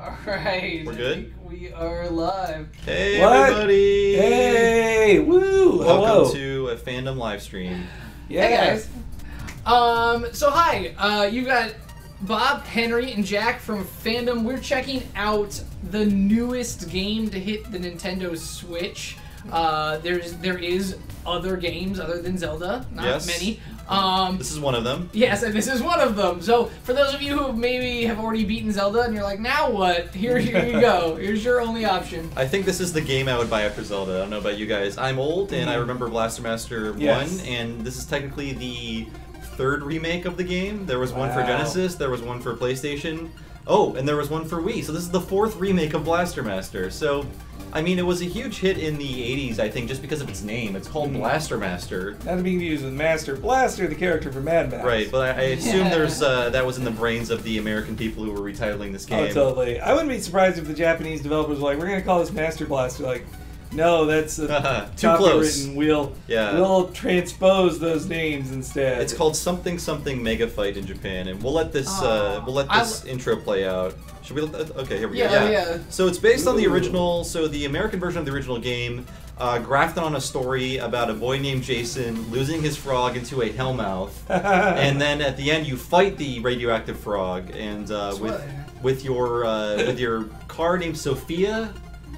All right. We're good? We are live. Hey What? everybody! Hey, woo! Welcome Hello. to a fandom live stream. yeah. Hey guys. Um. So hi. Uh. You got Bob, Henry, and Jack from Fandom. We're checking out the newest game to hit the Nintendo Switch. Uh. There's there is other games other than Zelda. Not Yes. many. Um. This is one of them. Yes, and this is one of them. So, for those of you who maybe have already beaten Zelda and you're like, now what? Here, here you go. Here's your only option. I think this is the game I would buy after Zelda. I don't know about you guys. I'm old and I remember Blaster Master. Yes. 1, and this is technically the third remake of the game. There was one for Genesis, there was one for PlayStation. Oh, and there was one for Wii. So this is the fourth remake of Blaster Master. So, I mean, it was a huge hit in the 80s, I think, just because of its name. It's called Mhm. Blaster Master. Not to be confused with Master Blaster, the character from Mad Max. Right, but I, I assume Yeah. there's uh, that was in the brains of the American people who were retitling this game. Oh, game. totally. I wouldn't be surprised if the Japanese developers were like, "We're gonna call this Master Blaster." Like, no, that's a Too close. copywritten. We'll Yeah. we'll transpose those names instead. It's called something something Mega Fight in Japan, and we'll let this uh, Aw. we'll let I this intro play out. Should we? Let, that, okay, here we Yeah, go. yeah. yeah. So it's based on the original. So the American version of the original game, uh, grafted on a story about a boy named Jason losing his frog into a hellmouth, and then at the end you fight the radioactive frog, and uh, with Swear. with your uh, with your car named Sophia.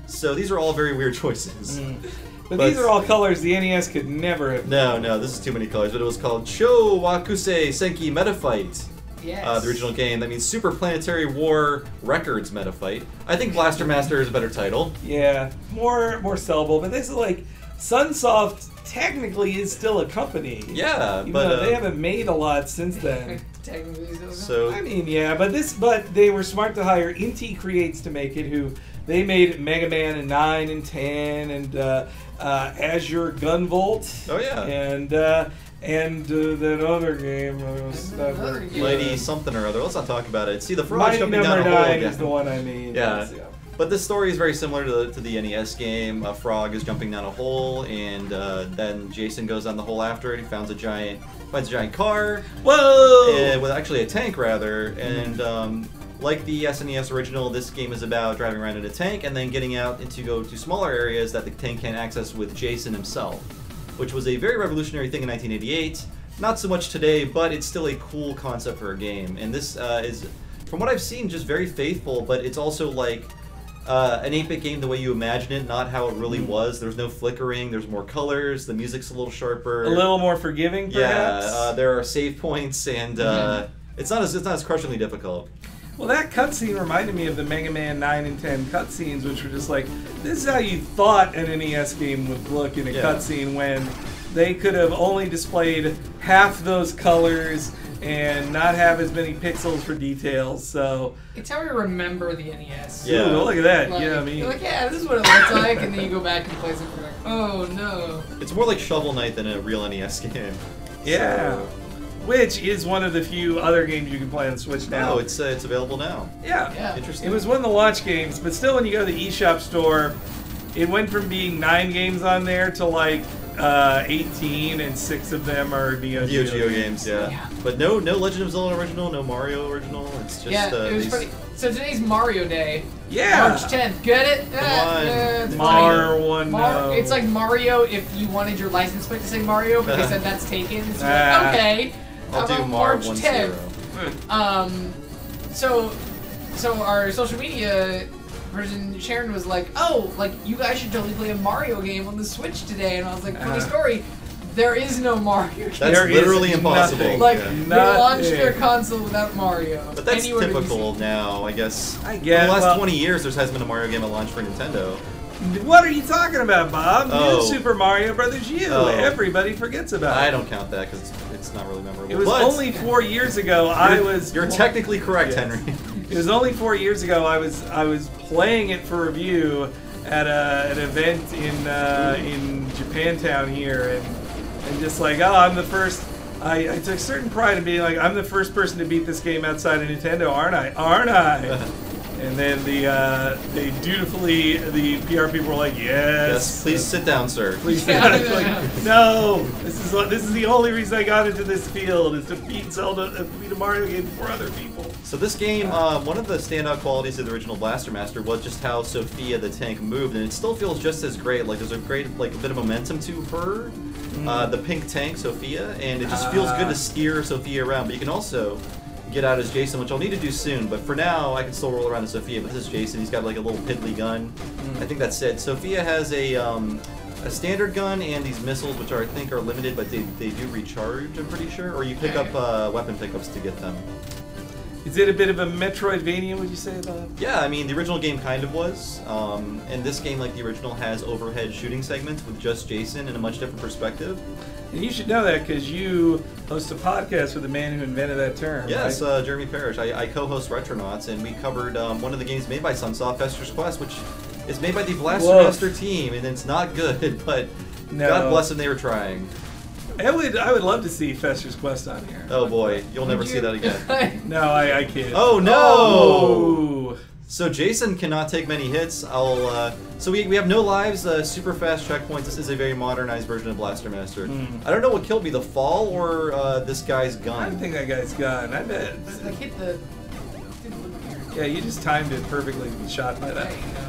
So these are all very weird choices. Mm. But, But- these are all colors the NES could never have. No, no, this is too many colors. But it was called Cho Wakusei Senki Meta Fight. Yes. uh, the original game. That means Super Planetary War Records Meta Fight. I think Blaster Master is a better title. Yeah, more more sellable. But this is like Sunsoft technically is still a company. Yeah, Even but though they uh, haven't made a lot since then. Technically, so. so I mean, yeah, but this, but they were smart to hire Inti Creates to make it. Who they made Mega Man and Nine and Ten and uh, uh, Azure Gunvolt. Oh, yeah. and uh, and uh, that other game. Uh, was And another game. Mighty something or other. Let's not talk about it. See the frog Mighty jumping down a hole again. is the one I mean. Yeah. That's- But this story is very similar to the, to the NES game. A frog is jumping down a hole, and uh, then Jason goes down the hole after it. He finds a giant, finds a giant car, Whoa! uh, with actually a tank rather. And um, like the SNES original, this game is about driving around in a tank and then getting out into go to smaller areas that the tank can't access with Jason himself, which was a very revolutionary thing in 1988. Not so much today, but it's still a cool concept for a game. And this uh, is, from what I've seen, just very faithful. But it's also like uh, an 8-bit game the way you imagine it, not how it really Mm. was. There's no flickering. There's more colors. The music's a little sharper. a little more forgiving, Yeah, uh, there are save points, and uh, it's not as it's not as crushingly difficult. Well, that cutscene reminded me of the Mega Man 9 and 10 cutscenes, which were just like, this is how you thought an NES game would look in a Yeah. cutscene when they could have only displayed half those colors and not have as many pixels for details. So, It's how we remember the NES. Yeah. Ooh, look at that. Like, yeah, I you're mean, like, yeah, this is what it looks like, and then you go back and play something like, oh no. It's more like Shovel Knight than a real NES game. yeah. So- Which is one of the few other games you can play on Switch now. no, it's uh, it's available now. yeah. Yeah. Interesting. It was one of the launch games, but still, when you go to the eShop store, it went from being nine games on there to like uh, 18, and six of them are Neo Neo Geo games, yeah. Yeah. But no no Legend of Zelda original, no Mario original. It's just yeah, uh, it was these- pretty. So today's Mario Day. Yeah. March 10th. Get it? Come Eh, on. eh, Mar one. Mar- no. It's like Mario if you wanted your license plate to say Mario, but they said that's taken. So Ah. like, okay. I'll do about Mar March one 10th. zero. Um, so, so our social media person Sharon was like, "Oh, like you guys should totally play a Mario game on the Switch today," and I was like, "Funny Uh. story, there is no Mario." game. That's There is literally impossible. nothing. like yeah. they Nothing. launched their console without Mario. But that's Anywhere typical seen. now, I guess. I For guess, the last well- 20 years, there hasn't been a Mario game at launch for Nintendo. What are you talking about, Bob? Oh. New Super Mario Brothers U. Oh. Everybody forgets about I it. don't count that because it's, it's not really memorable. It was but only four years ago. I was. You're technically correct, Yes. Henry. It was only four years ago. I was I was playing it for review at a, an event in uh, in Japantown here, and and just like oh, I'm the first. I, I took certain pride in being like I'm the first person to beat this game outside of Nintendo, aren't I? Aren't I? And then the uh, they dutifully the PR people were like, yes, yes, please sit down, sir. Please Yeah. I was like, no, this is what this is the only reason I got into this field is to beat Zelda, uh, beat a Mario game for other people. So this game, uh, one of the standout qualities of the original Blaster Master was just how Sophia the tank moved, and it still feels just as great. Like there's a great, like a bit of momentum to her, uh, the pink tank Sophia, and it just feels good Ah. to steer Sophia around. But you can also get out as Jason, which I'll need to do soon. But for now, I can still roll around as Sophia. But this is Jason. He's got like a little piddly gun. I think that's it. Sophia has a um, a standard gun and these missiles, which are I think are limited, but they, they do recharge. I'm pretty sure, or you pick up uh, weapon pickups to get them. Is it a bit of a Metroidvania? Would you say, Bob? Yeah, I mean the original game kind of was, um, and this game, like the original, has overhead shooting segments with just Jason in a much different perspective. And you should know that because you host a podcast with the man who invented that term. Yes, right? uh, Jeremy Parish. I, I co-host Retronauts, and we covered um, one of the games made by Sunsoft, Fester's Quest, which is made by the Blaster. Master team, and it's not good, but No. God bless them, they were trying. I would, I would love to see Fester's Quest on here. Oh boy, you'll never Would see that again. No, I, I kid. Oh no! Oh! So Jason cannot take many hits. I'll. Uh, so we, we have no lives, uh, super fast checkpoints. This is a very modernized version of Blaster Master. Hmm. I don't know what killed me, the fall or uh, this guy's I gun. don't think that guy's gun. I bet. I hit the. didn't look weird. Yeah, you just timed it perfectly to shot by that. There.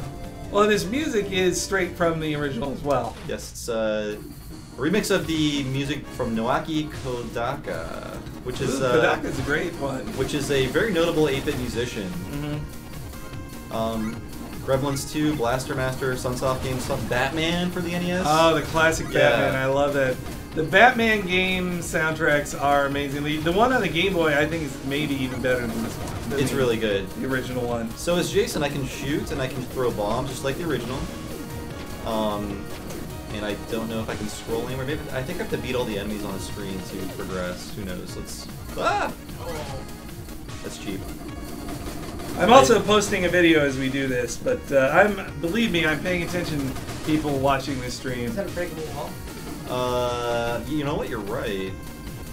Well, this music is straight from the original as well. Yes, it's uh, a remix of the music from Naoki Kodaka, which is Ooh, uh, Kodaka's a great one. which is a very notable 8-bit musician. Mm-hmm. Um, Gremlins 2, Blaster Master, Sunsoft games, some Batman for the NES. Oh, the classic Yeah. Batman. I love that. The Batman game soundtracks are amazing. The, the one on the Game Boy, I think, is maybe even better than this one. than it's the- really good. The original one. So as Jason, I can shoot and I can throw bombs just like the original. Um, and I don't know if I can scroll anywhere. Maybe I think I have to beat all the enemies on the screen to progress. Who knows? Let's. Ah, Oh. that's cheap. I'm also posting a video as we do this, but uh, I'm believe me, I'm paying attention. People watching this stream. Is that a breakable wall? Uh, you know what? You're right.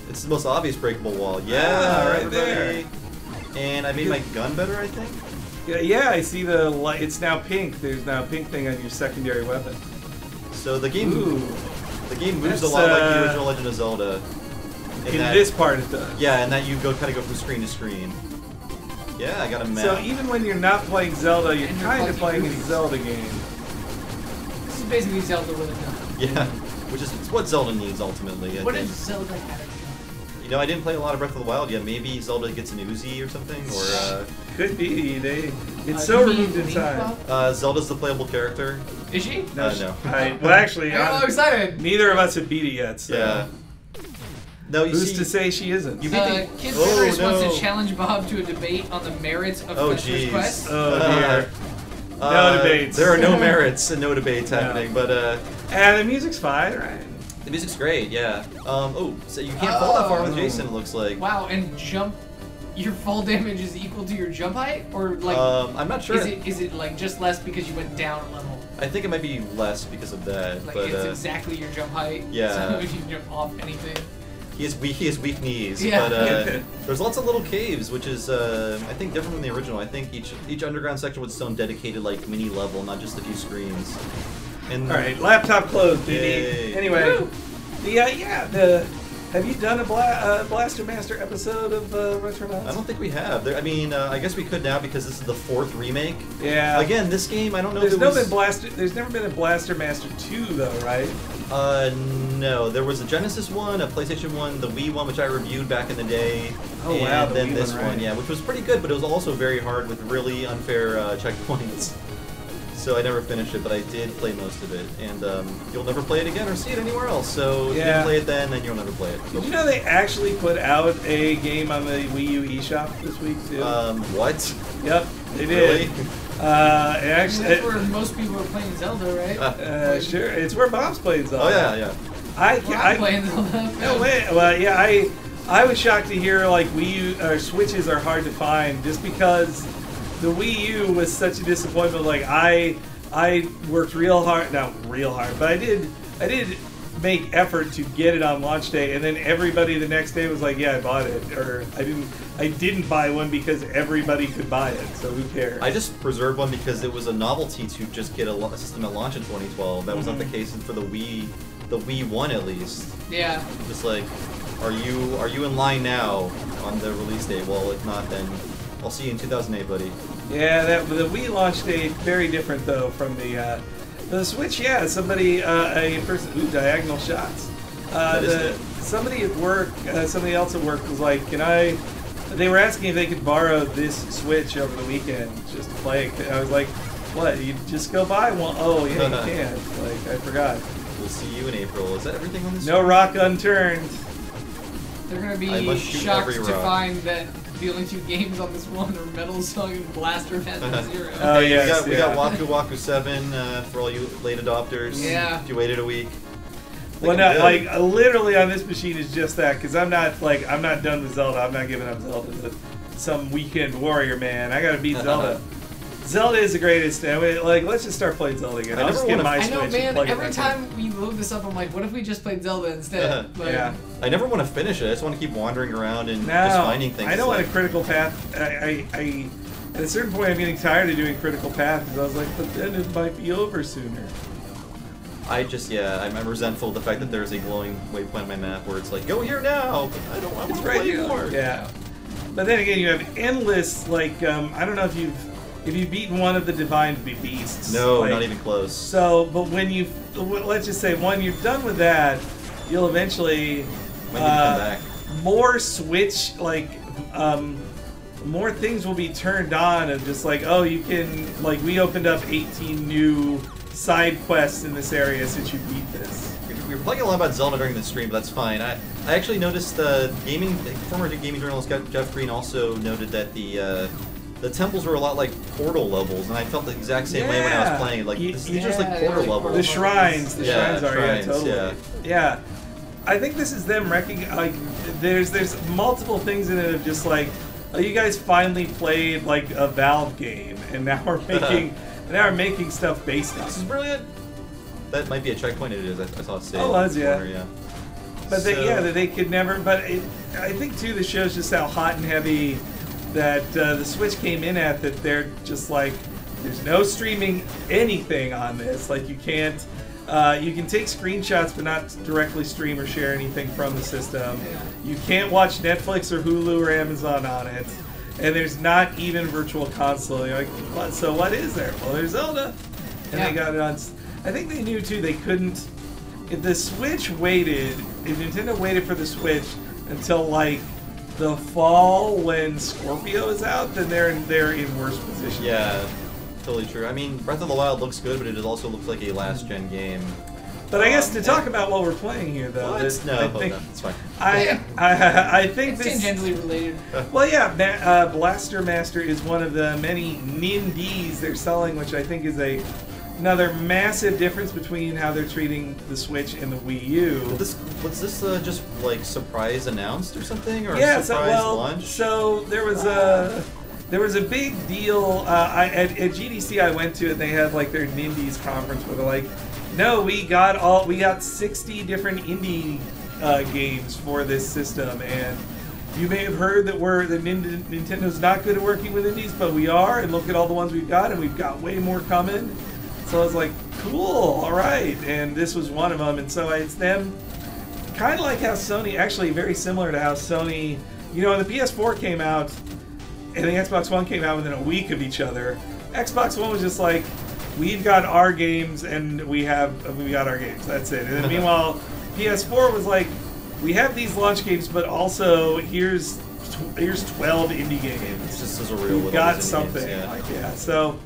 It's the most obvious breakable wall. Yeah, Ah, right everybody. And I made my gun better, I think. Yeah, yeah, I see the light. It's now pink. There's now a pink thing on your secondary weapon. So the game, Ooh. the game moves That's, a lot like uh, the original Legend of Zelda. In that- this part, it does. Yeah, and that you go kind of go from screen to screen. Yeah, I got a map. So even when you're not playing Zelda, you're And you're kind of playing playing a. Zelda game. This is basically Zelda with a gun. yeah, which is it's what Zelda needs ultimately. I What think. if Zelda had a gun? You know, I didn't play a lot of Breath of the Wild yet. Maybe Zelda gets an Uzi or something, or uh, Could be. They. It's Uh, so you removed in time. Uh, Zelda's the playable character. Is she? Uh, sh- no. I, well, actually, I'm all uh, excited. neither of us have beat it yet. So Yeah. No, you Who's see, to say she isn't? You beat Uh, the- Kid Oh, Favorites wants to challenge Bob to a debate on the merits of Oh, Fester's jeez. Quest. Oh dear. Uh, debates. There are no merits and no debates No. happening, but uh, and the music's fine, right? The music's great. Yeah. Um, oh, so you can't fall that far with Oh. Jason. It looks like. Wow, and jump. Your fall damage is equal to your jump height, or like, um, I'm not sure. is it is it like just less because you went down a level? I think it might be less because of that, Like but it's uh, exactly your jump height. yeah. So if you jump off anything. he has weak. He has weak knees. Yeah. But uh, there's lots of little caves, which is uh, I think different from the original. I think each each underground section was its own dedicated like mini level, not just a few screens. And All right, laptop closed, baby. Yay. Anyway, Woo. the uh, yeah the. Have you done a Bla- uh, Blaster Master episode of uh, Retronauts? I don't think we have. There, I mean, uh, I guess we could now because this is the fourth remake. Yeah. Again, this game I don't know There's if it no was. been Blaster. There's never been a Blaster Master two though, right? Uh, no, there was a Genesis one, a PlayStation one, the Wii one, which I reviewed back in the day. Oh, and wow, the then Wii this one, one, yeah, which was pretty good, but it was also very hard with really unfair uh, checkpoints. So I never finished it, but I did play most of it, and um, you'll never play it again or see it anywhere else. So if you Yeah. didn't play it then, then you'll never play it. Did you know they actually put out a game on the Wii U eShop this week too? Um, what? yep, they did. Really? Uh, it actually, That's where most people are playing Zelda, right? Uh, uh, sure, it's where Bob's played Zelda. Oh yeah, yeah. I, Well, I, I'm playing Zelda. No way. Well, yeah, I I was shocked to hear like Wii U or Switches are hard to find just because the Wii U was such a disappointment. Like I I worked real hard, not real hard, but I did I did make effort to get it on launch day, and then everybody the next day was like, "Yeah, I bought it," or I didn't I didn't buy one because everybody could buy it. So who cares? I just preserved one because it was a novelty to just get a, system at launch in 2012. That was not the Mhm. case for the Wii, the Wii One at least. Yeah. Just like, are you are you in line now on the release date? Well, if not, then I'll see you in 2008, buddy. Yeah, that the Wii launch date very different though from the uh, the Switch. Yeah, somebody uh, a person ooh diagonal shots. Uh, the, somebody at work, uh, somebody else at work was like, "Can I?" They were asking if they could borrow this Switch over the weekend just to play. it. I was like, "What? You just go buy one? Oh yeah, you can." Like I forgot. We'll see you in April. Is that everything on this? No rock unturned. They're gonna be shocked to find that the only two games on this one are Metal Slug and Blaster Master Zero. Oh, Hey, yes, we got, we yeah. got Waku Waku 7 uh, for all you late adopters. Yeah. If you waited a week. Well, Looking no, like uh, literally on this machine is just that because I'm not like I'm not done with Zelda. I'm not giving up Zelda to some weekend warrior man. I gotta beat Zelda. Zelda is the greatest. And we, like, let's just start playing Zelda again. I I'll never just get my I Switch know, and man. plug it Every back in. time we load this up, I'm like, what if we just played Zelda instead? Like, Yeah. I never want to finish it. I just want to keep wandering around and No, just finding things. I don't want like, a critical path. I, I, I, at a certain point, I'm getting tired of doing critical path because I was like, but then it might be over sooner. I just, yeah, I'm, I'm resentful of the fact that there's a glowing waypoint on my map where it's like, go here now, but I don't want to play here. more. Yeah. But then again, you have endless like um, I don't know if you've if you've beaten one of the divine be- beasts. No, like- not even close. So, but when you let's just say when you're done with that, you'll eventually When you come uh, back. more switch like um, more things will be turned on of just like oh you can like we opened up 18 new side quests in this area since you beat this. We were playing a lot about Zelda during the stream, but that's fine. I, I actually noticed the gaming former gaming journalist Jeff- Jeff Green also noted that the uh, the temples were a lot like portal levels, and I felt the exact same way when I was playing. Like You- this, these are just like portal like levels. The shrines, the Yeah, shrines are shrines, yeah, totally. yeah. Yeah. I think this is them wrecking like there's there's multiple things in it of just like oh, you guys finally played like a Valve game and now we're making now we're making stuff based on. This is brilliant. That might be a checkpoint. It is. I, I saw oh, it say. Oh, was, yeah. corner, yeah. But they, yeah, that they could never. But it, I think too, the shows just how hot and heavy that uh, the Switch came in at. That they're just like, there's no streaming anything on this. Like you can't. Uh, you can take screenshots, but not directly stream or share anything from the system. You can't watch Netflix or Hulu or Amazon on it, and there's not even Virtual Console. You're like, what? So what is there? Well, there's Zelda, and Yeah. they got it on. I think they knew too. They couldn't if the Switch waited, if Nintendo waited for the Switch until like the fall when Scorpio is out, then they're in, they're in worse position. Yeah, totally true. I mean, Breath of the Wild looks good, but it also looks like a last gen game. But I guess Um, to talk about what we're playing here, though, What? that- No, I no, think it's fine. I, I I think It's this. tangentially related. Well, yeah, Ma- uh, Blaster Master is one of the many Nindies they're selling, which I think is a another massive difference between how they're treating the Switch and the Wii U. This was this uh, just like surprise announced or something, or yeah, a so well, launch? so there was a there was a big deal. Uh, I, at, at GDC, I went to it. They had like their Nindies conference where they're like, "No, we got all we got 60 different indie uh, games for this system, and you may have heard that we're that Nintendo's not good at working with indies, but we are. And look at all the ones we've got, and we've got way more coming." So I was like, "Cool, all right." And this was one of them, and so it's them kind of like how Sony, actually very similar to how Sony, you know, when the PS4 came out and the Xbox One came out within a week of each other, Xbox One was just like, we've got our games and we have we got our games. That's it. And then meanwhile, PS4 was like, we have these launch games, but also here's tw- here's 12 indie games. It's just as a real. We've got something. games, yeah. Like, yeah. So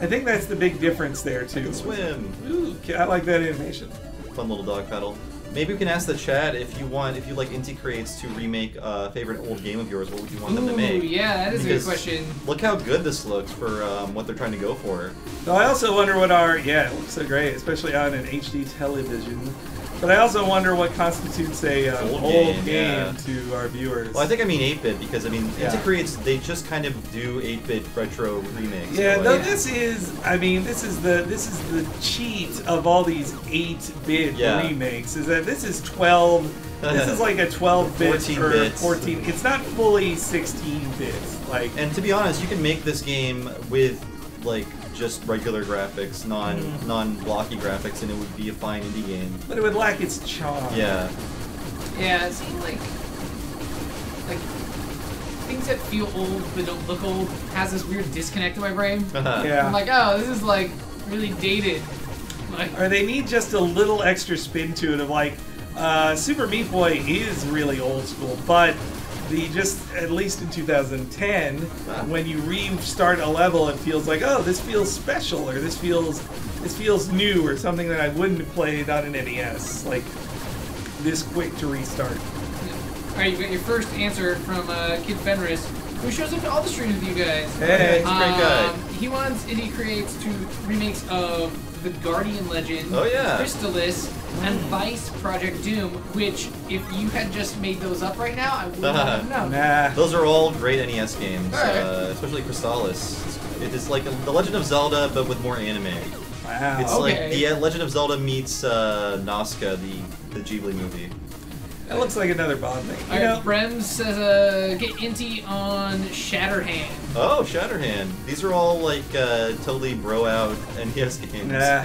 I think that's the big difference there too. can swim. Ooh, I like that animation. Fun little dog paddle. Maybe we can ask the chat if you want, if you like Inti Creates to remake a favorite old game of yours, what would you want them to Ooh, make? yeah, that is a good question. Look how good this looks for um, what they're trying to go for. So I also wonder what our yeah, it looks so great, especially on an HD television. But I also wonder what constitutes a uh, Old old, game, game, yeah. to our viewers. Well, I think I mean 8-bit because I mean Yeah. Creates they just kind of do 8-bit retro remakes. yeah, no, like- this is I mean this is the this is the cheat of all these 8-bit Yeah. remakes is that this is 12 this is like a 12-bit 14 or bits. 14 it's not fully 16 bits like And to be honest, you can make this game with like just regular graphics, non Mm. non blocky graphics, and it would be a fine indie game. but it would lack its charm. Yeah, Yeah, it seemed like like things that feel old but don't look old has this weird disconnect in my brain. Uh -huh. Yeah. I'm like, oh, this is like really dated. Like, or they need just a little extra spin to it of like uh, Super Meat Boy is really old school, but the just at least in 2010 when you restart a level it feels like oh this feels special or this feels this feels new or something that I wouldn't have played on an NES like this quick to restart. all right, you got your first answer from uh, Kid Fenris, who shows up to all the streams with you guys. Hey. He's a great guy. Um, he wants Inti Creates two remakes of the Guardian Legend, Oh, yeah. Crystalis, and Vice Project Doom. Which, if you had just made those up right now, I would not have known. Nah. Those are all great NES games, Alright. uh, especially Crystalis. It is like The Legend of Zelda, but with more anime. Wow. It's Okay. like the uh, Legend of Zelda meets uh, Nausicaa, the the Ghibli movie. that looks like another Bond thing. All You right, know, Brems says, uh, get Inti on Shatterhand. Oh, Shatterhand. These are all like uh, totally bro out NES games. Nah.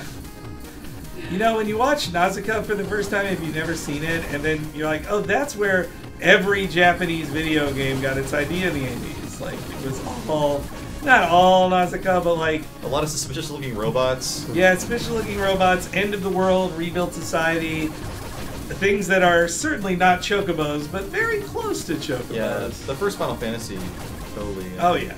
You know, when you watch Nausicaa for the first time, if you've never seen it, and then you're like, oh, that's where every Japanese video game got its idea in the 80s. Like, it was all, not all Nausicaa, but like, A lot of suspicious looking robots. yeah, suspicious looking robots, end of the world, rebuilt society, things that are certainly not chocobos, but very close to chocobos. Yeah, the first Final Fantasy. Totally. uh, Oh, yeah.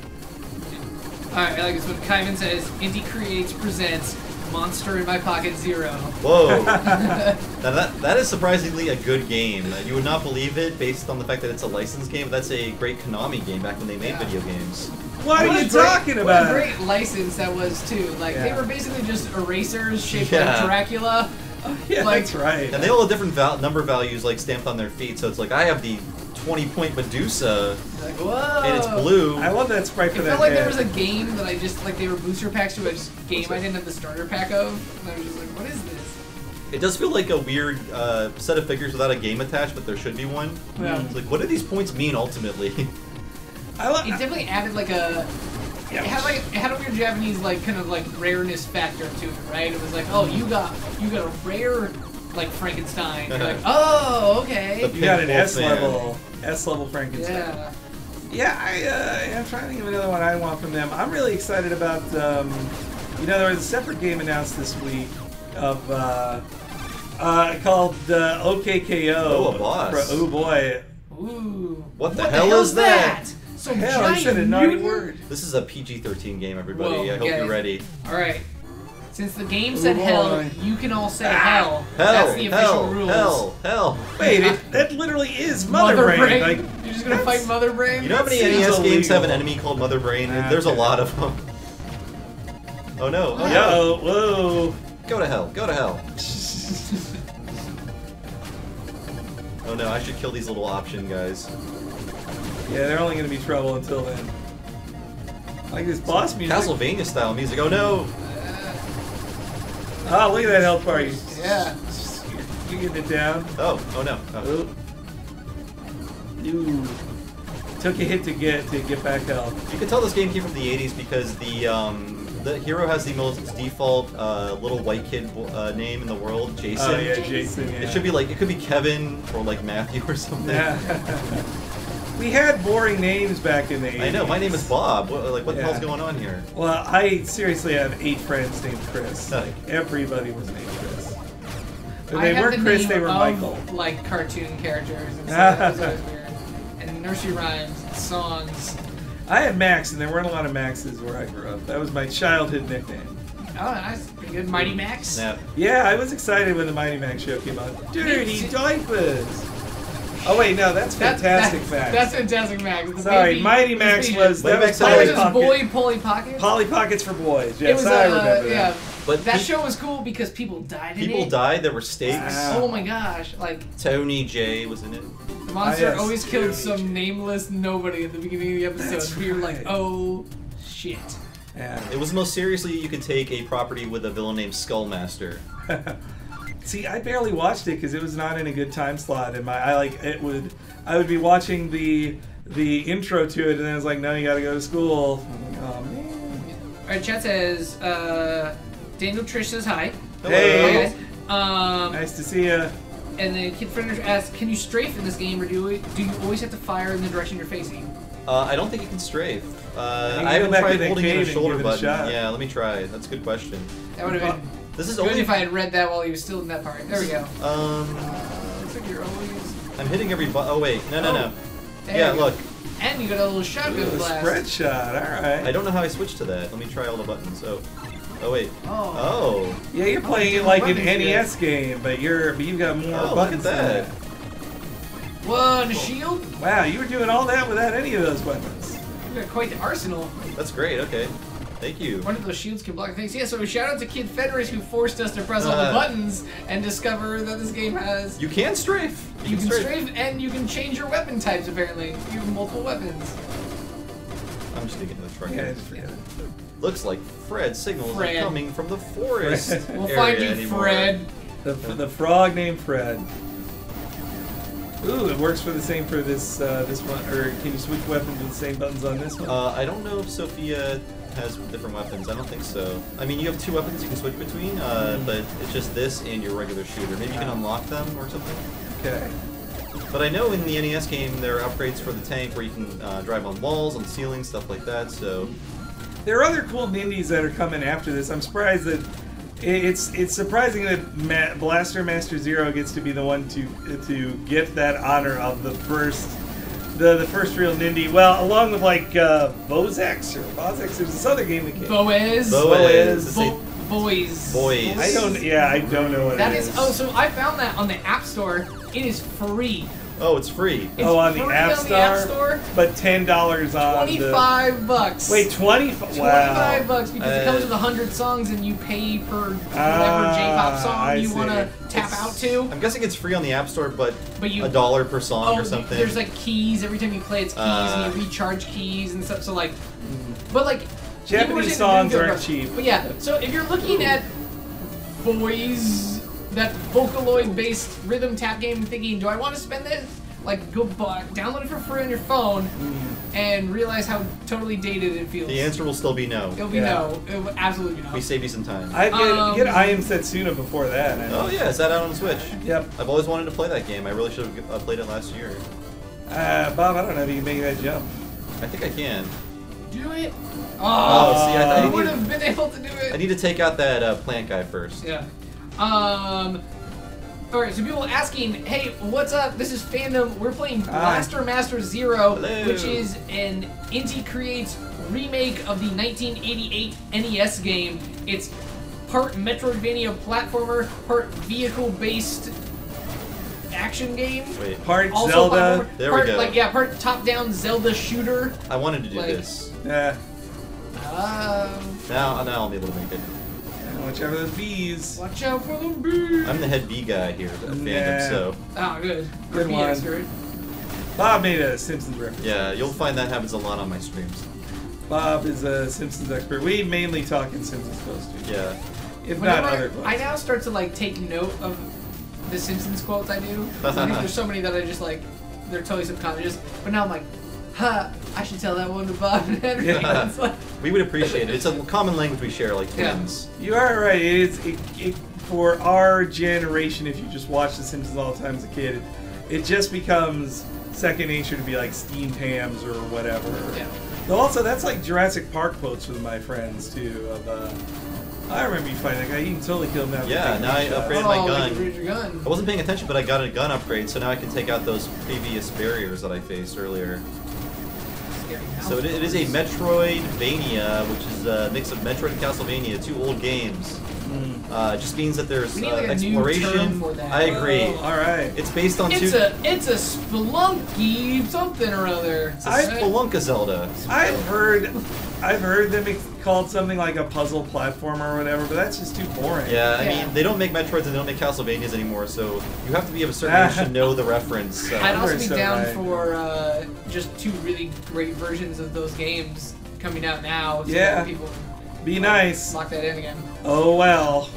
Alright, I like this one. Kyvan says, Inti Creates presents Monster in My Pocket Zero. Whoa. now that, that is surprisingly a good game. Uh, You would not believe it based on the fact that it's a licensed game. but That's a great Konami game back when they made Yeah. video games. What are What a you great- talking What about? a great license that was, too. Like, they were basically just erasers shaped Yeah. like Dracula. Yeah, like- that's right. And they all have different val- number values like stamped on their feet. So it's like I have the 20 point Medusa Like, whoa. and it's blue. I love that sprite for It that I felt like there was a game that I just, like, they were booster packs to a just game What's I didn't have the starter pack of. And I was just like, what is this? It does feel like a weird uh, set of figures without a game attached, but there should be one. Yeah. It's like, what do these points mean ultimately? I love It definitely added, like, a. Yeah. It had like it had a weird Japanese like kind of like rareness factor to it, right? It was like, oh, you got you got a rare like Frankenstein. You're like, oh, okay. The You got an S fan. level, S level Frankenstein. Yeah. Yeah, I, uh, I'm trying to think of another one I want from them. I'm really excited about, um, you know, there was a separate game announced this week of uh, uh, called uh, OKKO. Oh, a boss. For- oh boy, Ooh. What the the hell is that? Some hell, I giant said a naughty word. This is a PG-13 game, everybody. Whoa, I hope you're ready. All right. Since the game said Ooh, hell, boy. you can all say Ah. hell. Hell, That's the official hell, rules. hell, hell. Wait, it, that literally is Mother, Brain. Like, You're just gonna fight Mother Brain? You know how many That seems NES games have an enemy called Mother Brain? Ah, There's a lot of them. Oh no! Oh no! Whoa. Go to hell! Go to hell! Oh no! I should kill these little option guys. Yeah, they're only gonna be trouble until then. I like this boss music. Castlevania style music. Oh no! Oh, look at that health bar. You, Yeah. you getting it down. Oh! Oh no! Oh. Ooh. Ooh. Took a hit to get to get back health. You can tell this game came from the '80s because the um, the hero has the most default uh, little white kid uh, name in the world, Jason. Oh yeah, Jason. Yeah. It should be like it could be Kevin or like Matthew or something. Yeah. we had boring names back in the 80s. I know. My name is Bob. What, like what the hell's going on here? Well, I seriously have eight friends named Chris. Like everybody was named Chris. If they weren't the Chris, name they were of, Michael. Like cartoon characters and stuff. It was weird. And nursery rhymes, and songs. I had Max, and there weren't a lot of Maxes where I grew up. That was my childhood nickname. Oh, that's pretty good. Mighty Max. Snap. Yeah, I was excited when the Mighty Max show came out. Dirty diapers. Oh wait, no, that's That- Fantastic that- Max. That's Fantastic Max. The Sorry, baby- Mighty Max baby- was Mighty that was had was Polly just Pocket. Boy Polly Pocket. Polly Pockets for boys. Yes, it was, I uh, remember that. yeah. But that pe- show was cool because people died in People it. died. There were stakes. Wow. Oh my gosh! Like Tony Jay was in it. the monster Ah, always killed Dude. some nameless nobody at the beginning of the episode. That's we were like, oh shit. Yeah. It was most seriously you could take a property with a villain named Skullmaster. See, I barely watched it because it was not in a good time slot, and my I like it would I would be watching the the intro to it, and then it's like, no, you got to go to school. Like, oh man. All right, chat says uh, Daniel Trish says hi. Hello. Hey. Hi guys. Um, Nice to see you. and then Kid Friend asks, "Can you strafe in this game, or do you, do you always have to fire in the direction you're facing?" Uh, I don't think it can strafe. Uh, I go haven't tried holding in a shoulder give it a button. Yeah, let me try. That's a good question. That would have been This is good only. if I had read that while he was still in that part. There we go. Um, Looks like you're always. I'm hitting every button. Oh wait, no, no, Oh, no. there Yeah, you go. look. And you got a little shotgun Ooh, blast. spread shot. All right. I don't know how I switched to that. Let me try all the buttons. Oh, oh wait. Oh. Oh. Yeah, you're Oh, playing it like an weapons you NES game, but you're but you've got more Oh, look at than that. One shield. Wow, you were doing all that without any of those weapons. You got quite the arsenal. That's great. Okay. Thank you. One of those shields can block things. Yeah, so shout out to Kid Federers who forced us to press all the Uh. buttons and discover that this game has. You can strafe. You can strafe and you can change your weapon types apparently. You have multiple weapons. I'm just gonna in the truck. Yeah, here. just forget it. Looks like Fred signals Fred. are coming from the forest. We'll area find you, anymore. Fred. The, the frog named Fred. Ooh, it works for the same for this uh, this one. Or can you switch weapons with the same buttons on this one? Uh, I don't know if Sophia has different weapons. I don't think so. I mean, you have two weapons you can switch between, uh, but it's just this and your regular shooter. Maybe you can unlock them or something. okay. But I know in the NES game there are upgrades for the tank where you can uh, drive on walls, on ceilings, stuff like that. So There are other cool nindies that are coming after this. I'm surprised that it's it's surprising that Ma- Blaster Master Zero gets to be the one to to get that honor of the first the the first real Nindie. Well, along with like uh, Vozex or Vozex, there's this other game that came. Boaz. Boaz. Boaz. Bo- boys. Boys. I don't. Yeah, I don't know what That it is. Oh, so I found that on the App Store. It is free. Oh, it's free. It's oh, on the free App on Store. the App Store. But ten dollars on the. Twenty-five bucks. Wait, twenty. Twenty-five Wow. bucks because it Uh, comes with hundred songs and you pay per whatever Ah, J-pop song I you want to tap It's- out to. I'm guessing it's free on the App Store, but, But you- a dollar per song Oh, or something. there's like keys every time you play. It's keys Uh, and you recharge keys and stuff. So like, but like Japanese people were saying they're songs aren't cheap. But yeah, so if you're looking at boys, that Vocaloid-based rhythm tap game, thinking, do I want to spend this? Like, go buy, download it for free on your phone, Mm. and realize how totally dated it feels. the answer will still be no. It'll be Yeah. no. It will absolutely be no. We save you some time. I get, Um, get I Am Setsuna before that. I- oh yeah, is that out on Switch? Yep. I've always wanted to play that game. I really should have uh, played it last year. Uh, Bob, I don't know if you can make that jump. I think I can. Do it. Oh, Oh, see, I, thought you I, would have been able to do it. I need to take out that uh, plant guy first. Yeah. Um. All right. So people asking, "Hey, what's up? This is fandom. We're playing Blaster Master Zero, Hello. which is an Inti Creates remake of the 1988 NES game. It's part Metroidvania platformer, part vehicle-based action game. Wait, Part Also Zelda. platformer, There we part, go. Like yeah, part top-down Zelda shooter. I wanted to do Like- this. Yeah. Um, Now, now I'll be able to make it. Watch out for those bees. watch out for the bees. I'm the head B guy here at fandom, Yeah. so Oh, good. Good Bee one. expert. Bob made a Simpsons reference. yeah, you'll find that happens a lot on my streams. Bob is a Simpsons expert. We mainly talk in Simpsons quotes too. Yeah. If not other I, quotes. I now start to like take note of the Simpsons quotes I do. I think there's so many that I just like they're totally subconscious. But now I'm like, huh, I should tell that one to Bob and Henry. Yeah. It's like, We would appreciate it. It's a common language we share, like Yeah. You are right. It is it, it, for our generation. If you just watch The Simpsons all the time as a kid, it, it just becomes second nature to be like steamed hams or whatever. yeah. Though also, that's like Jurassic Park quotes with my friends too. Of uh, I remember you fighting that guy. You can totally kill him now. with Yeah, a now I shot. upgraded oh, my you gun. can read your gun. I wasn't paying attention, but I got a gun upgrade, so now I can take out those previous barriers that I faced earlier. So it is a Metroidvania, which is a mix of Metroid and Castlevania, two old games. Mm. Uh, it just means that there's We need, uh, like, a new exploration. for that. I agree. Oh. All right. It's based on It's two. a it's a spelunky something or other. it's a Spelunka Zelda. I've heard, I've heard them ex- called something like a puzzle platformer or whatever, but that's just too boring. Yeah, I Yeah. mean they don't make Metroids and they don't make Castlevanias anymore, so you have to be of a certain age to know the reference. I'd Uh, also You're be so down right. for uh, just two really great versions of those games coming out now. So Yeah. that people Be nice. lock that in again. Oh well.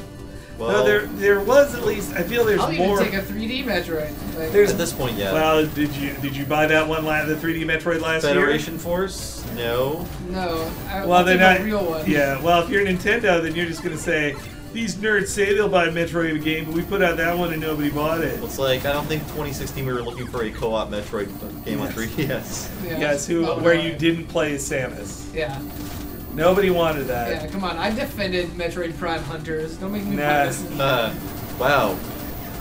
well, no, there, there was at least. I feel there's I'll more. even take a 3D Metroid. Like, There's- at this point, yeah. Well, did you did you buy that one la- the 3D Metroid last year? Federation Force? No. no, I. Well, I'll they're not real one. Yeah. Well, if you're Nintendo, then you're just gonna say, these nerds say they'll buy a Metroid game, but we put out that one and nobody bought it. It's like I don't think 2016 we were looking for a co-op Metroid game on 3DS. Yeah. Yes, who Oh, where no. you didn't play as Samus. Yeah. Nobody wanted that. Yeah, come on. I defended Metroid Prime Hunters. Don't make me Nah. this. Uh, wow.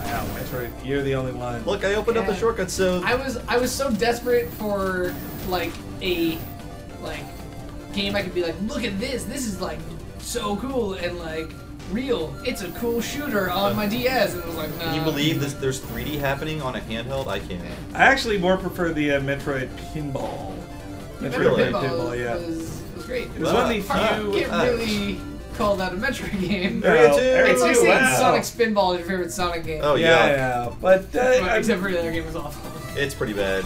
Wow, Metroid, you're the only one. Look, I opened up the shortcut, so I was I was so desperate for like a like game I could be like, look at this, this is like so cool and like real. It's a cool shooter on my DS, and it was like, nah. can you believe this? There's 3D happening on a handheld. I can't. I actually more prefer the uh, Metroid Pinball. Metroid Really? Pinball, Pinball, yeah. Was, was great. It was one of the few. Can't uh, really call that a Metroid game. Area No, two. It's like saying wow. Sonic Spinball is your favorite Sonic game. Oh yeah, yeah, yeah, but uh, Well, I- except for the other game was awful. it's pretty bad.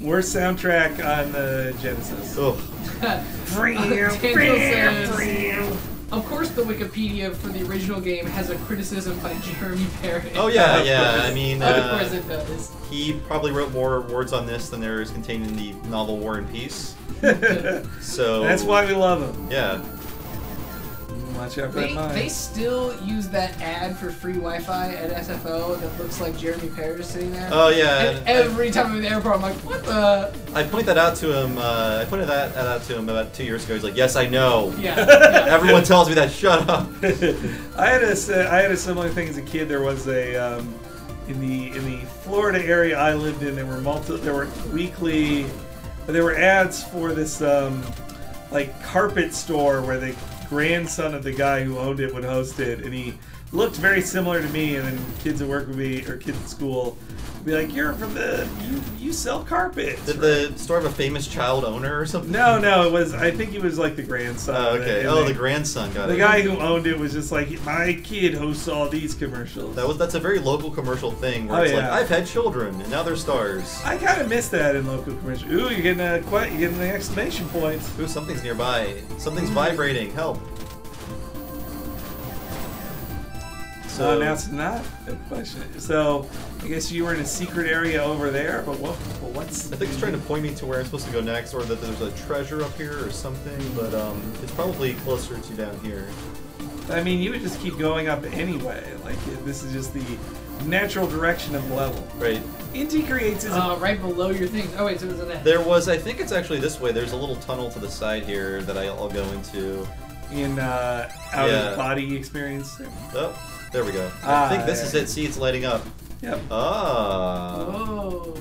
worst soundtrack on the Genesis. Ugh. Daniel says, of course, the Wikipedia for the original game has a criticism by Jeremy Parish. Oh yeah, yeah. I mean, of course uh, it does. he probably wrote more words on this than there is contained in the novel War and Peace. So That's why we love him. Yeah. Watch out They, that they still use that ad for free Wi-Fi at SFO that looks like Jeremy Parish sitting there. Oh yeah. and and every time I'm in the airport, I'm like, what the? I, I point that out to him. Uh, I pointed that out to him about two years ago. He's like, "Yes, I know." Yeah. yeah. Everyone tells me that. Shut up. I had a s- I had a similar thing as a kid. There was a um, in the in the Florida area I lived in. There were multi there were weekly there were ads for this um, like carpet store where the grandson of the guy who owned it would host it, and he looked very similar to me. And then kids at work would be or kids at school would be like, "You're from the you you sell carpets." Did the store have a famous child owner or something? no, no, it was. I think he was like the grandson. Oh, okay. Oh, they- the grandson got The it. The guy who owned it was just like my kid hosts all these commercials. That was that's a very local commercial thing where Oh, it's like yeah. I've had children and now they're stars. I kind of miss that in local commercials. Ooh, you're getting a quite, you're getting the exclamation points. Ooh, something's nearby. Something's vibrating. Help. So now it's not a question. So I guess you were in a secret area over there, but what? Well, what's? I think it's trying to point me to where I'm supposed to go next, or that there's a treasure up here or something. But um, it's probably closer to down here. I mean, you would just keep going up anyway. Like this is just the natural direction of the level. Right. Inti Creates is Uh, right below your thing. Oh wait, so there's an ad. There was, I think it's actually this way. There's a little tunnel to the side here that I'll, I'll go into. in uh, out Yeah. of body experience. Oh, there we go. Ah, I think this is it. See, it's lighting up. Yep. Ah. Whoa.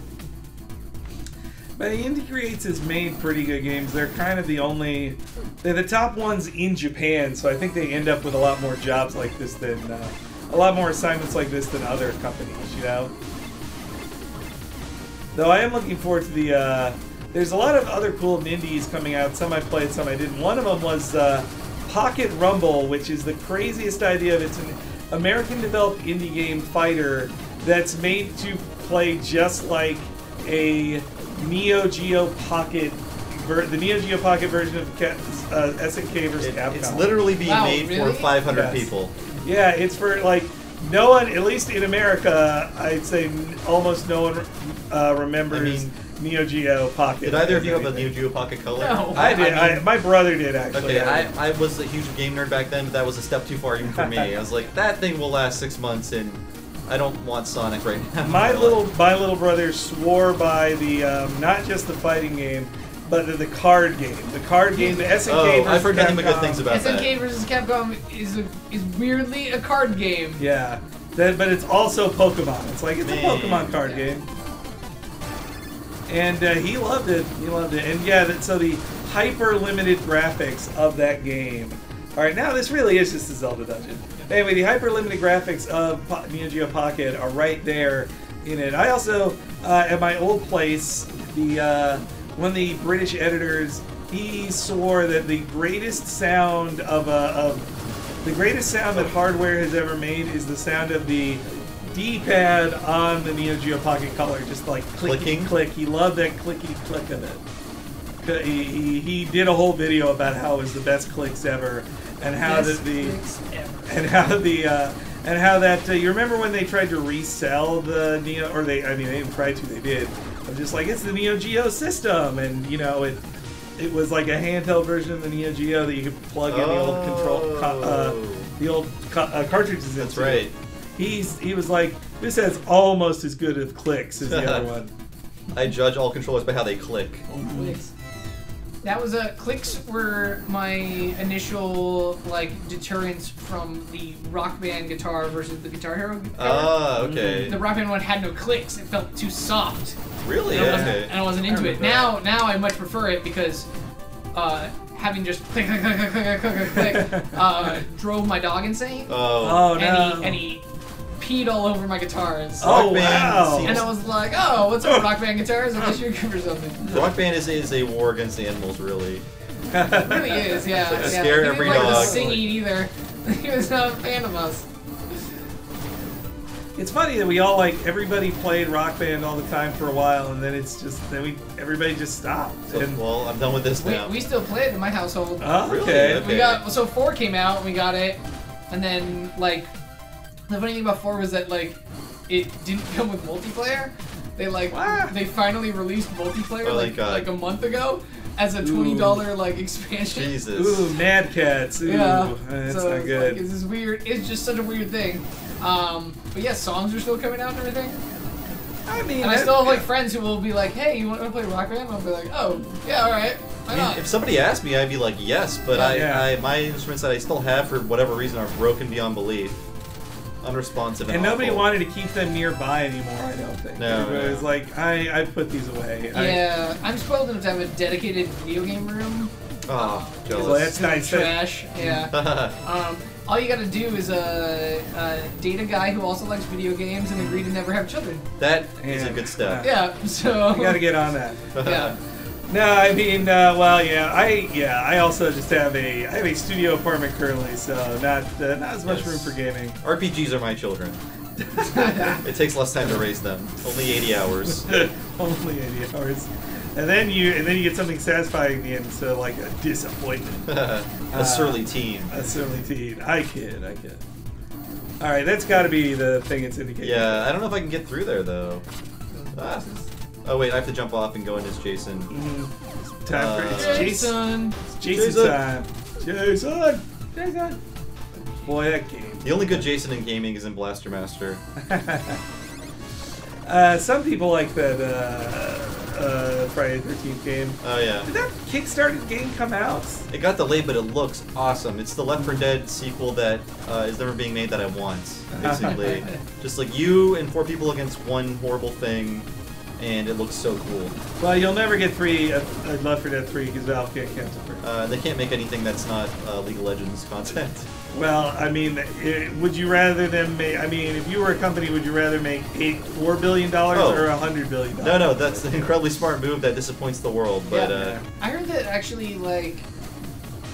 But Inti Creates has made pretty good games. They're kind of the only, they're the top ones in Japan, so I think they end up with a lot more jobs like this than, uh, a lot more assignments like this than other companies, you know? Though I am looking forward to the, uh, there's a lot of other cool indies coming out. Some I played, some I didn't. One of them was uh, Pocket Rumble, which is the craziest idea of it's an American developed indie game fighter that's made to play just like a Neo Geo Pocket, ver- the Neo Geo Pocket version of Ca- uh, SNK versus It- Capcom. it's literally being Wow, made really? for 500 Yes. people. Yeah, it's for like no one, at least in America, I'd say almost no one uh, remembers I mean- Neo Geo Pocket. Did either of you have a. Neo Geo Pocket Color? No. I did. I mean, my brother did actually. Okay, I, I was a huge game nerd back then, but that was a step too far even for me. I was like, that thing will last six months, and I don't want Sonic right now. my little my little brother swore by the um, not just the fighting game, but the, the card game. The card game, the SNK Oh, versus I've heard nothing but good things about SNK that. versus Capcom is a, is weirdly a card game. Yeah, that, but it's also Pokemon. It's like it's Man. a Pokemon card Yeah. game. And uh, he loved it. He loved it. And yeah, that, so the hyper limited graphics of that game. All right, now this really is just a Zelda dungeon. Anyway, the hyper limited graphics of Po- Neo Geo Pocket are right there in it. I also, uh, at my old place, the uh, one of the British editors, he swore that the greatest sound of a of the greatest sound that hardware has ever made is the sound of the D-pad on the Neo Geo Pocket Color, just like clicky Clicking? click. He loved that clicky click of it. He, he, he did a whole video about how it was the best clicks ever, and how Best the, the clicks ever. and how the uh, and how that uh, you remember when they tried to resell the Neo or they I mean they didn't try to they did. I'm just like it's the Neo Geo system and you know it it was like a handheld version of the Neo Geo that you could plug in the old control, uh, Oh. the old co- uh, cartridges That's into. right. He's he was like, this has almost as good of clicks as the other one. I judge all controllers by how they click. Clicks. That was a clicks were my initial like deterrents from the Rock Band guitar versus the Guitar Hero. guitar. Ah, okay. the Rock Band one had no clicks; it felt too soft, Really? and, I Yeah. wasn't, Okay. and I wasn't I into it. remember Now, now I much prefer it because uh, having just click, click, click, click, click, click, click, click uh, drove my dog insane, Oh. Oh no! and he and he peed all over my guitars. Oh, Rock Band wow. And I was like, "Oh, what's up, Rock Band guitars? Unless you're good for something." Rock Band is, is a war against the animals, really. It really is, yeah. like a yeah. scare he didn't every like the dog. singing either. he was not a fan of us. It's funny that we all like everybody played Rock Band all the time for a while, and then it's just then we everybody just stopped. So, And, well, I'm done with this We, now. we still play it in my household. oh, Really? okay. Okay. We got so four came out, and we got it, and then like the funny thing about four was that like it didn't come with multiplayer. They like What? they finally released multiplayer Oh, like God. like a month ago as a twenty dollar like expansion. Jesus. Ooh, Mad Cats. Ooh, Yeah, that's so not it's good. Like, it's this weird. It's just such a weird thing. Um, but yeah, songs are still coming out and everything. I mean, And I that- still have like friends who will be like, "Hey, you want to play Rock Band?" And I'll be like, "Oh, yeah, all right, why I mean, not?" if somebody asked me, I'd be like, yes, but I, Yeah. I, my instruments that I still have, for whatever reason, are broken beyond belief. Unresponsive and, and nobody awful. wanted to keep them nearby anymore. I don't think. No, Everybody no. was like, I I put these away. Yeah, I'm spoiled enough to have a dedicated video game room. Oh, well, jealous. that's nice. Trash. Yeah. Um, all you gotta do is uh, uh, date a guy who also likes video games and agree to never have children. that is a good step. Yeah. So. You got to get on that. Yeah. No, I mean, uh, well, yeah, I yeah, I also just have a I have a studio apartment currently, so not uh, not as much Yes. room for gaming. RPGs are my children. It takes less time to raise them. Only 80 hours. Only 80 hours. And then you and then you get something satisfying at the end, so like a disappointment. a surly teen. A surly teen. I kid, I kid. All right, that's got to be the thing it's indicating. Yeah, I don't know if I can get through there though. Ah. Oh wait, I have to jump off and go in as Jason. Mhm. Time for Uh, it's Jason. Jason. It's Jason Jason. time. Jason. Jason. Boy, that game. The only good Jason in gaming is in Blaster Master. Uh, some people like that uh, uh, Friday the 13th game. Oh yeah. Did that Kickstarter game come out? It got delayed, but it looks awesome. It's the Left 4 Dead sequel that uh, is never being made that I want, basically. Just like you and four people against one horrible thing, and it looks so cool. Well, you'll never get three Uh, I'd love 4 Dead 3 because Valve can't count it for. Uh, they can't make anything that's not uh, League of Legends content. Well, I mean, it, would you rather them make? I mean, if you were a company, would you rather make eight, four billion dollars Oh. or a hundred billion? No, no, that's an incredibly smart move that disappoints the world. But Yeah. uh, I heard that actually like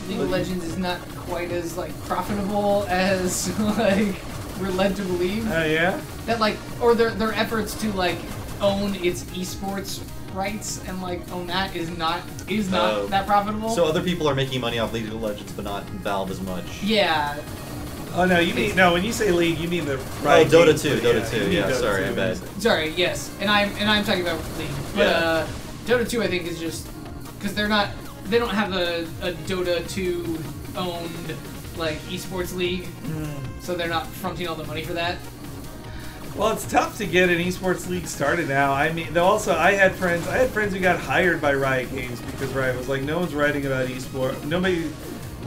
League of Legends is not quite as like profitable as like we're led to believe. Oh yeah. that like or their their efforts to like own its esports rights and like own that is not is not Oh. that profitable. so other people are making money off League of Legends, but not Valve as much. yeah, Oh no, you mean no? When you say league, you mean the right? Oh, Dota 2, but Dota 2, you yeah, Dota sorry, 2 I when bet. sorry, yes, and I'm and I'm talking about League, but Yeah. uh, Dota 2 I think is just because they're not they don't have a, a Dota 2 owned like esports league, so they're not fronting all the money for that. Well, it's tough to get an esports league started now. I mean, though also I had friends. I had friends who got hired by Riot Games because Riot was like, no one's writing about esports. Nobody,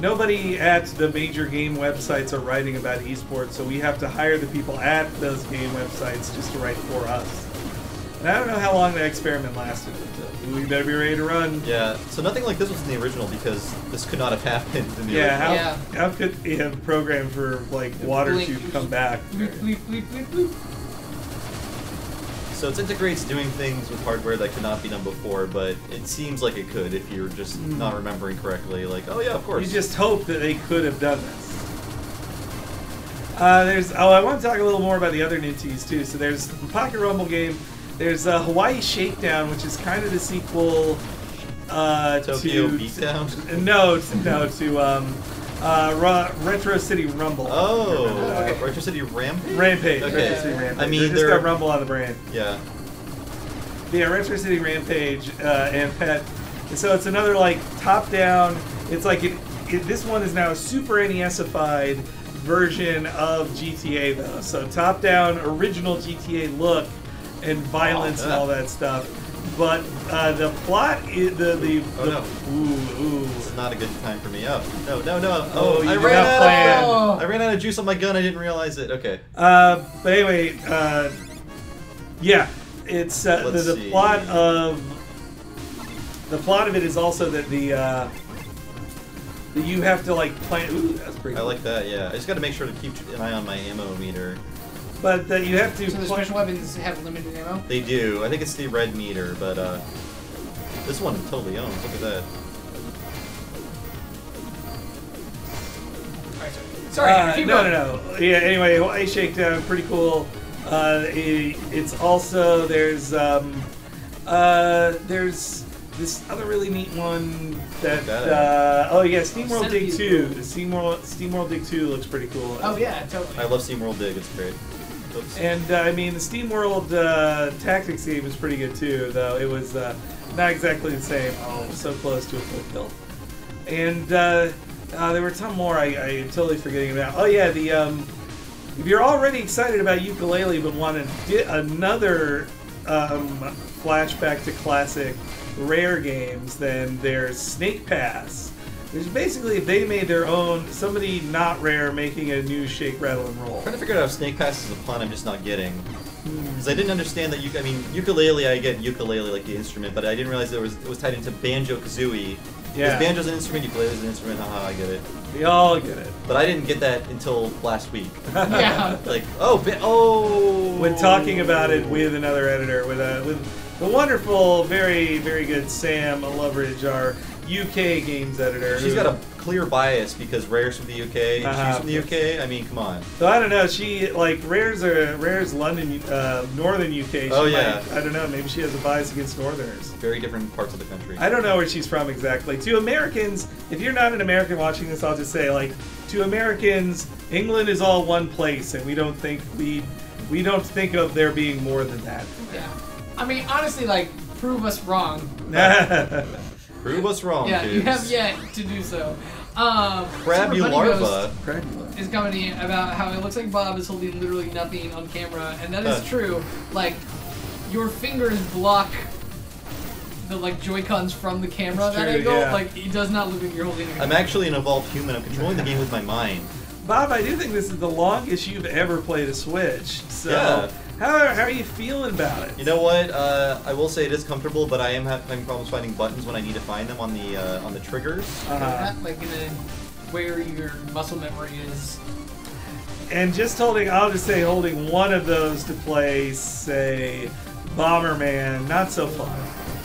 nobody at the major game websites are writing about esports. So we have to hire the people at those game websites just to write for us. And I don't know how long that experiment lasted. But we better be ready to run. Yeah, so nothing like this was in the original because this could not have happened in the Yeah, how, original. Yeah. how could you have programmed for like water to come back? Bleep, bleep, bleep, bleep, bleep. So it integrates doing things with hardware that could not be done before, but it seems like it could if you're just not remembering correctly. Like, oh yeah, of course. You just hope that they could have done this. Uh, there's oh, I want to talk a little more about the other Nindies too. So there's the Pocket Rumble game. There's uh, Hawaii Shakedown, which is kind of the sequel uh, Tokyo to Beatdown? no, to, no, to um, uh, Retro City Rumble. Oh, Uh, okay. Retro City Rampage. Rampage. Okay. Retro City Rampage. I mean, they just they're- got Rumble on the brand. Yeah. Yeah, Retro City Rampage, uh, and that So it's another like top-down. It's like it, it, this one is now a super NESified version of GTA though. So top-down, original GTA look and violence and all that stuff. But uh, the plot is the the, Oh, the no. ooh ooh. It's not a good time for me. Oh, no, no, no. Oh, you I ran out plan. Of, I ran out of juice on my gun. I didn't realize it. Okay. Uh, but anyway, uh, yeah, it's uh, the, the plot of the plot of it is also that the uh, that you have to like plan. Ooh, that's pretty. I cool. like that. Yeah. I just got to make sure to keep an eye on my ammo meter. But that you have to. So the special weapons have limited ammo. They do. I think it's the red meter, but uh, this one totally owns. Look at that. Alright, sorry. Sorry, Uh, keep no, going. no, no. Yeah. Anyway, Hawaii Shakedown, pretty cool. Uh, it, it's also there's um, uh, there's this other really neat one that. That, Uh, oh yeah, SteamWorld Dig Two. The SteamWorld SteamWorld Dig Two looks pretty cool. Oh yeah, totally. I love SteamWorld Dig. It's great. And uh, I mean, the SteamWorld uh, Tactics game was pretty good too, though it was uh, not exactly the same. Oh, so close to a full kill. And uh, uh, there were some more I, I am totally forgetting about. Oh yeah, the um, if you're already excited about Yooka-Laylee but want another um, flashback to classic rare games, then there's Snake Pass. Which is basically if they made their own, somebody not rare making a new Snake, Rattle, and Roll. I'm trying to figure out if Snake Pass is a pun I'm just not getting. Because I didn't understand that you. I mean, ukulele. I get ukulele like the instrument, but I didn't realize it was it was tied into banjo kazooie. Yeah. banjo's an instrument, ukulele's an instrument. Haha, I get it. We all get it. But I didn't get that until last week. yeah. like, oh, ba- oh. when talking about it with another editor, with a with the wonderful, very very good Sam Loveridge, our UK games editor. She's who- got a clear bias because Rare's from the UK. Uh-huh, She's from the UK. I mean, come on. So I don't know. She like Rare's a Rare's London, uh, Northern UK. She Oh, yeah. might- I don't know. Maybe she has a bias against Northerners. Very different parts of the country. I don't know where she's from exactly. To Americans, if you're not an American watching this, I'll just say like to Americans, England is all one place, and we don't think we we don't think of there being more than that. Yeah. I mean, honestly, like, prove us wrong. Prove us wrong, yeah, you have yet to do so. Um, Crab Super you Bunny larva. Ghost is commenting about how it looks like Bob is holding literally nothing on camera, and that is Uh. true. Like, your fingers block the like Joy Cons from the camera That's that true, angle. yeah. Like, it does not look like you're holding. a I'm actually an evolved human. I'm controlling the game with my mind. Bob, I do think this is the longest you've ever played a Switch. So Yeah. How, how are you feeling about it? You know what? Uh, I will say it is comfortable, but I am having problems finding buttons when I need to find them on the uh, on the triggers. Uh, Not like in a where your muscle memory is. and just holding, I'll just say holding one of those to play, say, Bomberman, not so fun.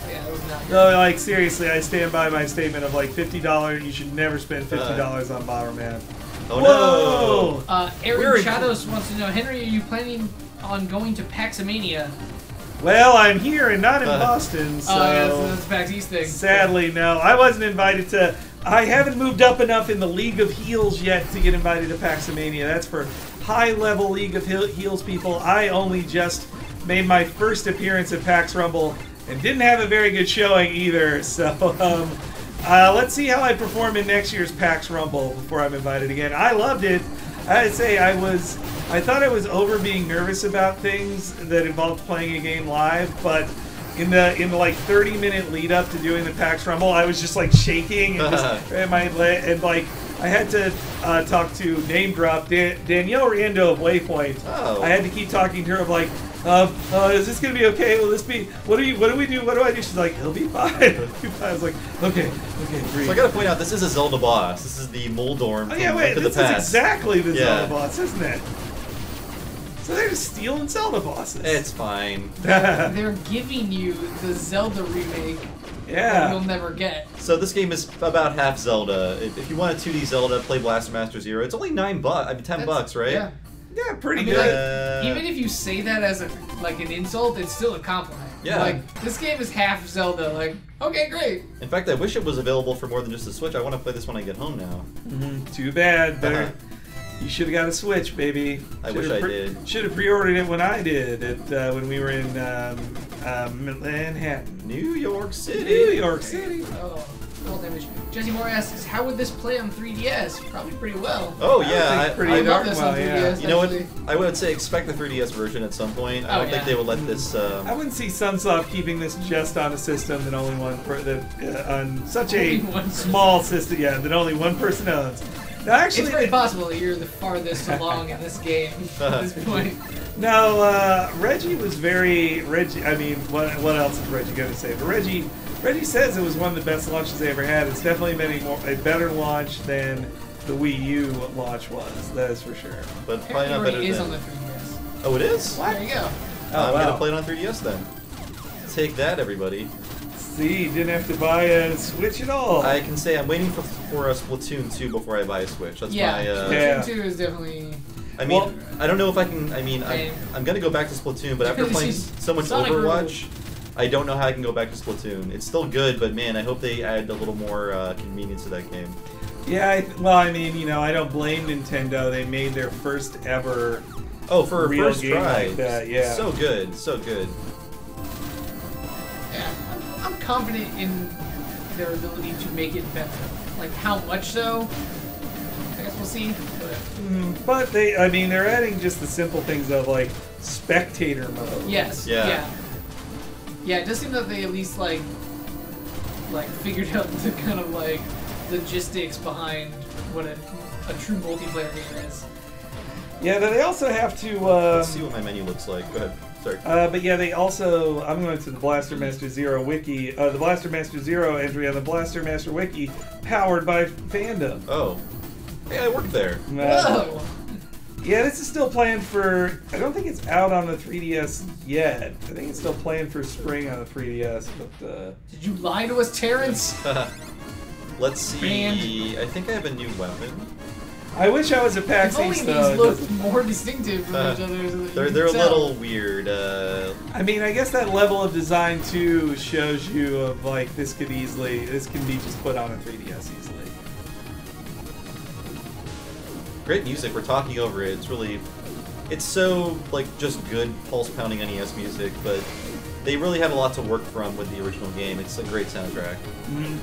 Yeah, that was not. No, like seriously, I stand by my statement of like fifty dollars. You should never spend fifty dollars on Bomberman. Oh Whoa! Uh, Aaron in- Chados wants to know, Henry, are you planning on going to Paxomania? Well, I'm here and not in Uh, Boston, so Oh, yeah, that's, that's PAX East thing. sadly, no. I wasn't invited to. I haven't moved up enough in the League of Heels yet to get invited to Paxomania. That's for high-level League of Heels people. I only just made my first appearance at PAX Rumble and didn't have a very good showing either. So um, uh, let's see how I perform in next year's PAX Rumble before I'm invited again. I loved it. I would say I was. I thought I was over being nervous about things that involved playing a game live, but in the in the like 30 minute lead up to doing the PAX Rumble, I was just like shaking and just and my and like I had to uh, talk to name drop Dan- Danielle Riendeau of Waypoint. Oh. I had to keep talking to her of like, um, uh, is this gonna be okay? Will this be? What do you? What do we do? What do I do? She's like, it'll be fine. It'll be fine. I was like, okay, okay, breathe. So I gotta point out, this is a Zelda boss. This is the Moldorm Oh from yeah, wait, Link to the this is Past. exactly the Yeah. Zelda boss, isn't it? So they're just stealing Zelda bosses. It's fine. They're giving you the Zelda remake that you'll never get. So this game is about half Zelda. If if you want a 2D Zelda, play Blaster Master Zero. It's only nine bucks. I mean, ten That's- bucks, right? Yeah. Yeah, pretty I mean, good. Uh, like, even if you say that as a like an insult, it's still a compliment. Yeah. Like this game is half Zelda. Like, okay, great. In fact, I wish it was available for more than just the Switch. I want to play this when I get home now. Mhm. Too bad. Better. Uh-huh. You should have got a Switch, baby. I wish I did. Should have pre-ordered it when I did. It uh, when we were in um, um, Manhattan. New York City. New York City. Oh, full damage. Jesse Moore asks, how would this play on 3DS? Probably pretty well. Oh yeah, think I, pretty I I- love darn this well, on 3DS. yeah. you know what? I would say expect the 3DS version at some point. I Oh, don't think yeah. they will let this. Um, I wouldn't see Sunsoft keeping this just on a system that only one per, that uh, on such a Only one small system, yeah, that only one person owns. No, actually, It's very possible that you're the farthest along in this game at this point. no. Uh, Reggie was very Reggie. I mean, what what else is Reggie going to say? But Reggie, Reggie says it was one of the best launches they ever had. It's definitely been a, more, a better launch than the Wii U launch was. That is for sure. but probably not better is than. on the 3DS. oh, it is. What? There you go. Oh, I'm wow. gonna play it on 3DS then. Take that, everybody. See, didn't have to buy a Switch at all. I can say I'm waiting for for a Splatoon 2 before I buy a Switch. That's Yeah, my. Uh, Yeah. Splatoon 2 is definitely. I mean, Well- I don't know if I can. I mean, I, Same. I'm gonna go back to Splatoon, but after playing so much Sonic Overwatch, I don't know how I can go back to Splatoon. It's still good, but man, I hope they add a little more uh, convenience to that game. Yeah, I, well, I mean, you know, I don't blame Nintendo. They made their first ever. Oh, for a Real first game try, like that, yeah. so good, so good. Yeah, I'm, I'm confident in their ability to make it better. Like, how much so? I guess we'll see. But Mm, But they, I mean, they're adding just the simple things of like spectator mode. yes, Yeah. yeah. Yeah, it does seem that they at least, like, like figured out the kind of, like, logistics behind what a, a true multiplayer game is. Yeah, but they also have to. Um, Let's see what my menu looks like. Go ahead. Sorry. uh, but yeah, they also. I'm going to the Blaster Master Zero wiki. Uh, the Blaster Master Zero entry on the Blaster Master wiki, powered by fandom. Oh, yeah, I worked there. Uh, Whoa! Yeah, this is still planned for. I don't think it's out on the 3DS yet. I think it's still planned for spring on the 3DS. But uh, Did you lie to us, Terrence? Let's see. Banned. I think I have a new weapon. I wish I was a PAX If only East these though. It looked more distinctive from Uh, each other. so They're they're a tell. little weird. Uh, I mean, I guess that level of design too shows you of like this could easily, this can be just put on a 3DS easily. Great music. We're talking over it. It's really, it's so like just good pulse pounding NES music, but they really had a lot to work from with the original game. It's a great soundtrack. Mm-hmm.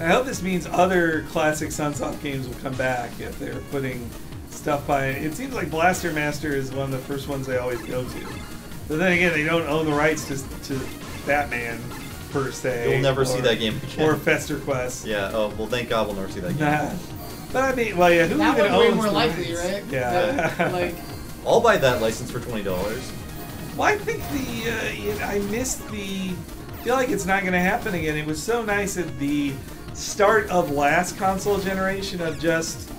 I hope this means other classic Sunsoft games will come back if they're putting stuff by. It seems like Blaster Master is one of the first ones they always go to. But then again, they don't own the rights to, to Batman per se. You'll never see that game again. Or Fester Quest. Yeah. Oh well, thank God we'll never see that game. Nah. But I mean, well, yeah, who That even one way more likely, rights? right? Yeah. That, like, I'll buy that license for twenty dollars. Well, I think the uh, you know, I missed the. Feel like it's not going to happen again. It was so nice at the start of last console generation of just.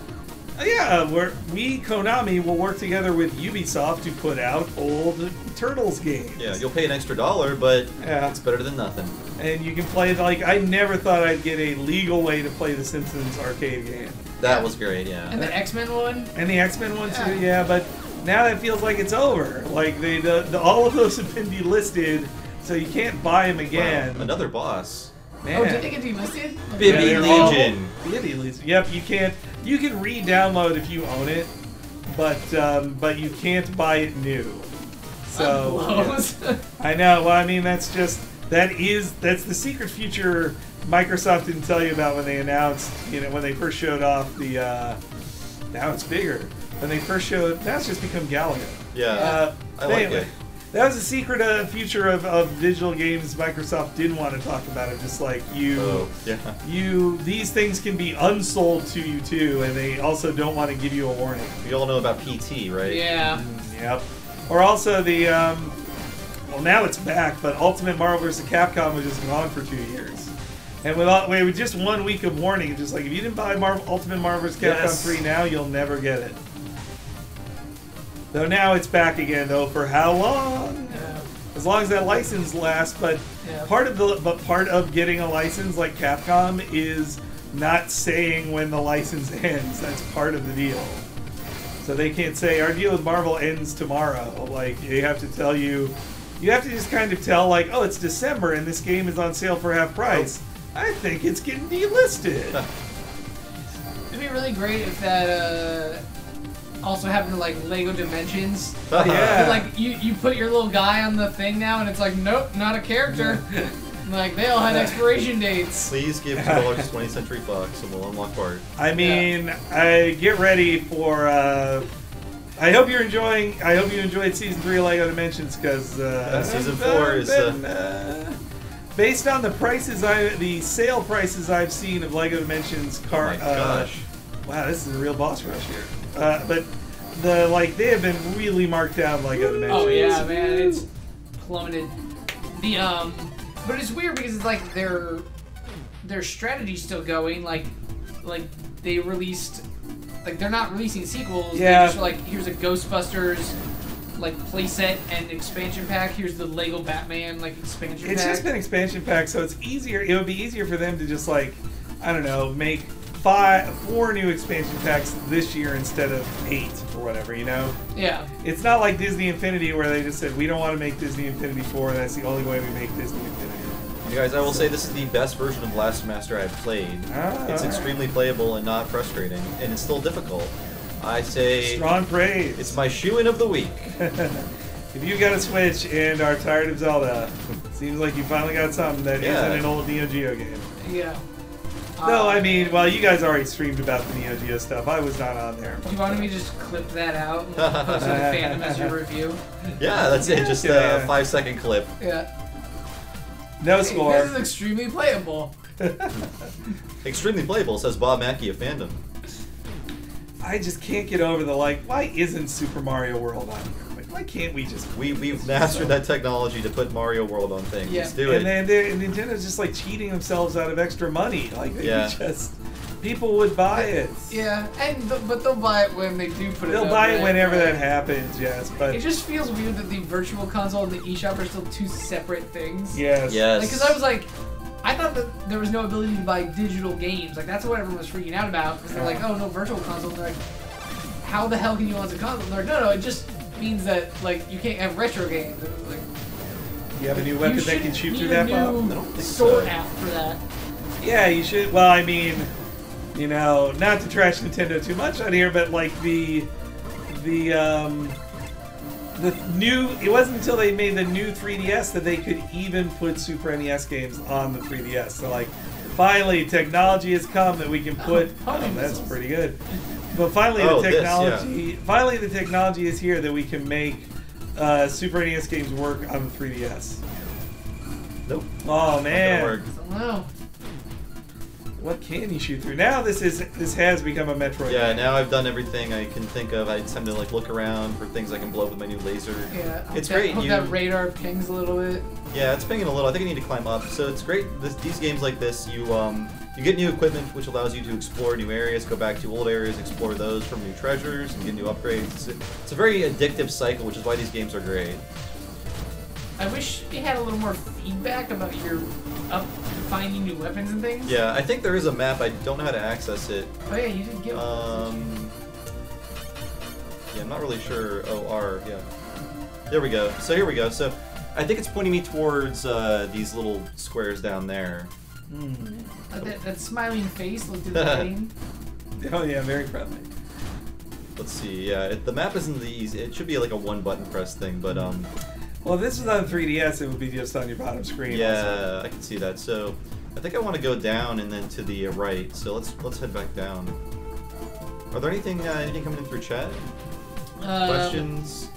uh, yeah, we're, we Konami will work together with Ubisoft to put out old Turtles games. Yeah, you'll pay an extra dollar, but Yeah. it's better than nothing. and you can play it like I never thought I'd get a legal way to play the Simpsons arcade game. That was great. Yeah. and the X Men one. And the X Men one too, Yeah. yeah. But now that feels like it's over. Like they, the, the all of those have been delisted, so you can't buy them again. Wow, another boss. Man. Oh, did they get delisted? Bibby they're all- Legion. Bibby Legion. Yep, you can't. You can re-download if you own it, but um, but you can't buy it new. So yeah. I know. Well, I mean that's just that is that's the secret future Microsoft didn't tell you about when they announced you know when they first showed off the. Uh, now it's bigger. When they first showed, now it's just become Galaga. Yeah. Uh, I like anyway, it. That was a secret uh, future of, of digital games Microsoft didn't want to talk about it. Just like you, Oh, yeah. you these things can be unsold to you too, and they also don't want to give you a warning. We all know about PT, right? yeah. Yep. Or also the um, well now it's back, but Ultimate Marvel vs. Capcom was just gone for two years. And with, all- with just one week of warning, it's just like if you didn't buy Marvel, Ultimate Marvel's. Capcom Yes. 3 now, you'll never get it. Though now it's back again, though for how long? Yeah. As long as that license lasts, but Yeah. part of the but part of getting a license like Capcom is not saying when the license ends. That's part of the deal. So they can't say our deal with Marvel ends tomorrow. Like they have to tell you, you have to just kind of tell like, oh, it's December and this game is on sale for half price. Oh. I think it's getting delisted. It'd be really great if that uh, also happened to like Lego Dimensions. Yeah. Like you, you put your little guy on the thing now, and it's like, nope, not a character. like they all had expiration dates. Please give two dollars to 20th Century Fox, and we'll unlock Bart. I mean, I get ready for. Uh, I hope you're enjoying. I hope you enjoyed season three of Lego Dimensions because uh, Yeah, season four is, been, uh, based on the prices I, the sale prices I've seen of Lego Dimensions Oh car. my uh, gosh. wow, this is a real boss rush here. Uh, but the like they have been really marked down Lego Dimensions. Oh yeah, man, it's plummeted. The um, but it's weird because it's like their their strategy's still going. Like, like they released, like they're not releasing sequels. Yeah. They just like here's a Ghostbusters like playset and expansion pack. Here's the Lego Batman like expansion pack. It's pack. just been expansion packs, so it's easier. It would be easier for them to just like, I don't know, make five, four new expansion packs this year instead of eight or whatever. You know, yeah. it's not like Disney Infinity where they just said we don't want to make Disney Infinity four. That's the only way we make Disney Infinity. You guys, I will say this is the best version of Blaster Master I've played. Ah, it's alright. extremely playable and not frustrating, and it's still difficult. I say Strong praise. it's my shoe-in of the week. if you got a Switch and are tired of Zelda, seems like you finally got something that Yeah. not an old Neo Geo game. Yeah. No, Uh, I mean, well, you guys already streamed about the Neo Geo stuff. I was not on there. Do you want me to just clip that out and post it to Fandom as your review? Yeah, that's it. Just Yeah, a yeah. five-second clip. Yeah. No Hey, score. This is extremely playable. Extremely playable, says Bob Mackey of Fandom. I just can't get over the like. Why isn't Super Mario World on here? Like, why can't we just? We we've mastered that technology to put Mario World on things. Yeah. Let's do And it. then they're- and Nintendo's just like cheating themselves out of extra money. Like they Yeah. just people would buy it. Yeah, and th- but they'll buy it when they do put it. They'll buy it whenever Right. that happens. Yes, but It just feels weird that the virtual console and the eShop are still two separate things. yes, Yes. Because I was like, I thought that there was no ability to buy digital games. Like that's what everyone was freaking out about. Because they're like, oh no, virtual console. And they're like, how the hell can you launch a console? And they're like, no, no, it just means that like you can't have retro games. Like, You have a new weapon you that can shoot through that bomb. I don't think sword so. app for that. Yeah, you should. Well, I mean, you know, not to trash Nintendo too much on here, but like the the um the new. It wasn't until they made the new 3DS that they could even put Super NES games on the 3DS. So like, finally, technology has come that we can put. Oh, Oh, that's pretty good. But finally, Oh, the this, yeah. technology. Finally, the technology is here that we can make uh, Super NES games work on the 3DS. Nope. Oh Not gonna man. work. I don't know. What can you shoot through? Now this is this has become a Metroid. Yeah, game. now I've done everything I can think of. I tend to like look around for things I can blow up with my new laser. Yeah, It's that, great. Hope You- that radar pings a little bit. Yeah, it's pinging a little. I think I need to climb up. So it's great. This, these games like this, you um, you get new equipment, which allows you to explore new areas, go back to old areas, explore those for new treasures, and get new upgrades. It's a, it's a very addictive cycle, which is why these games are great. I wish you had a little more feedback about your up finding new weapons and things. Yeah, I think there is a map. I don't know how to access it. Oh yeah, you did get one. Um, yeah, I'm not really sure. Oh, R, yeah. There we go. So here we go. So I think it's pointing me towards uh, these little squares down there. Uh, that, that smiling face looked inviting. Oh yeah, very friendly. Let's see. Yeah, it, the map isn't the easy. It should be like a one button press thing, but um, Well, if this was on 3DS, it would be just on your bottom screen. also. yeah, I can see that. So I think I want to go down and then to the uh, right. So let's let's head back down. Are there anything uh, anything coming in through chat? Um, Questions?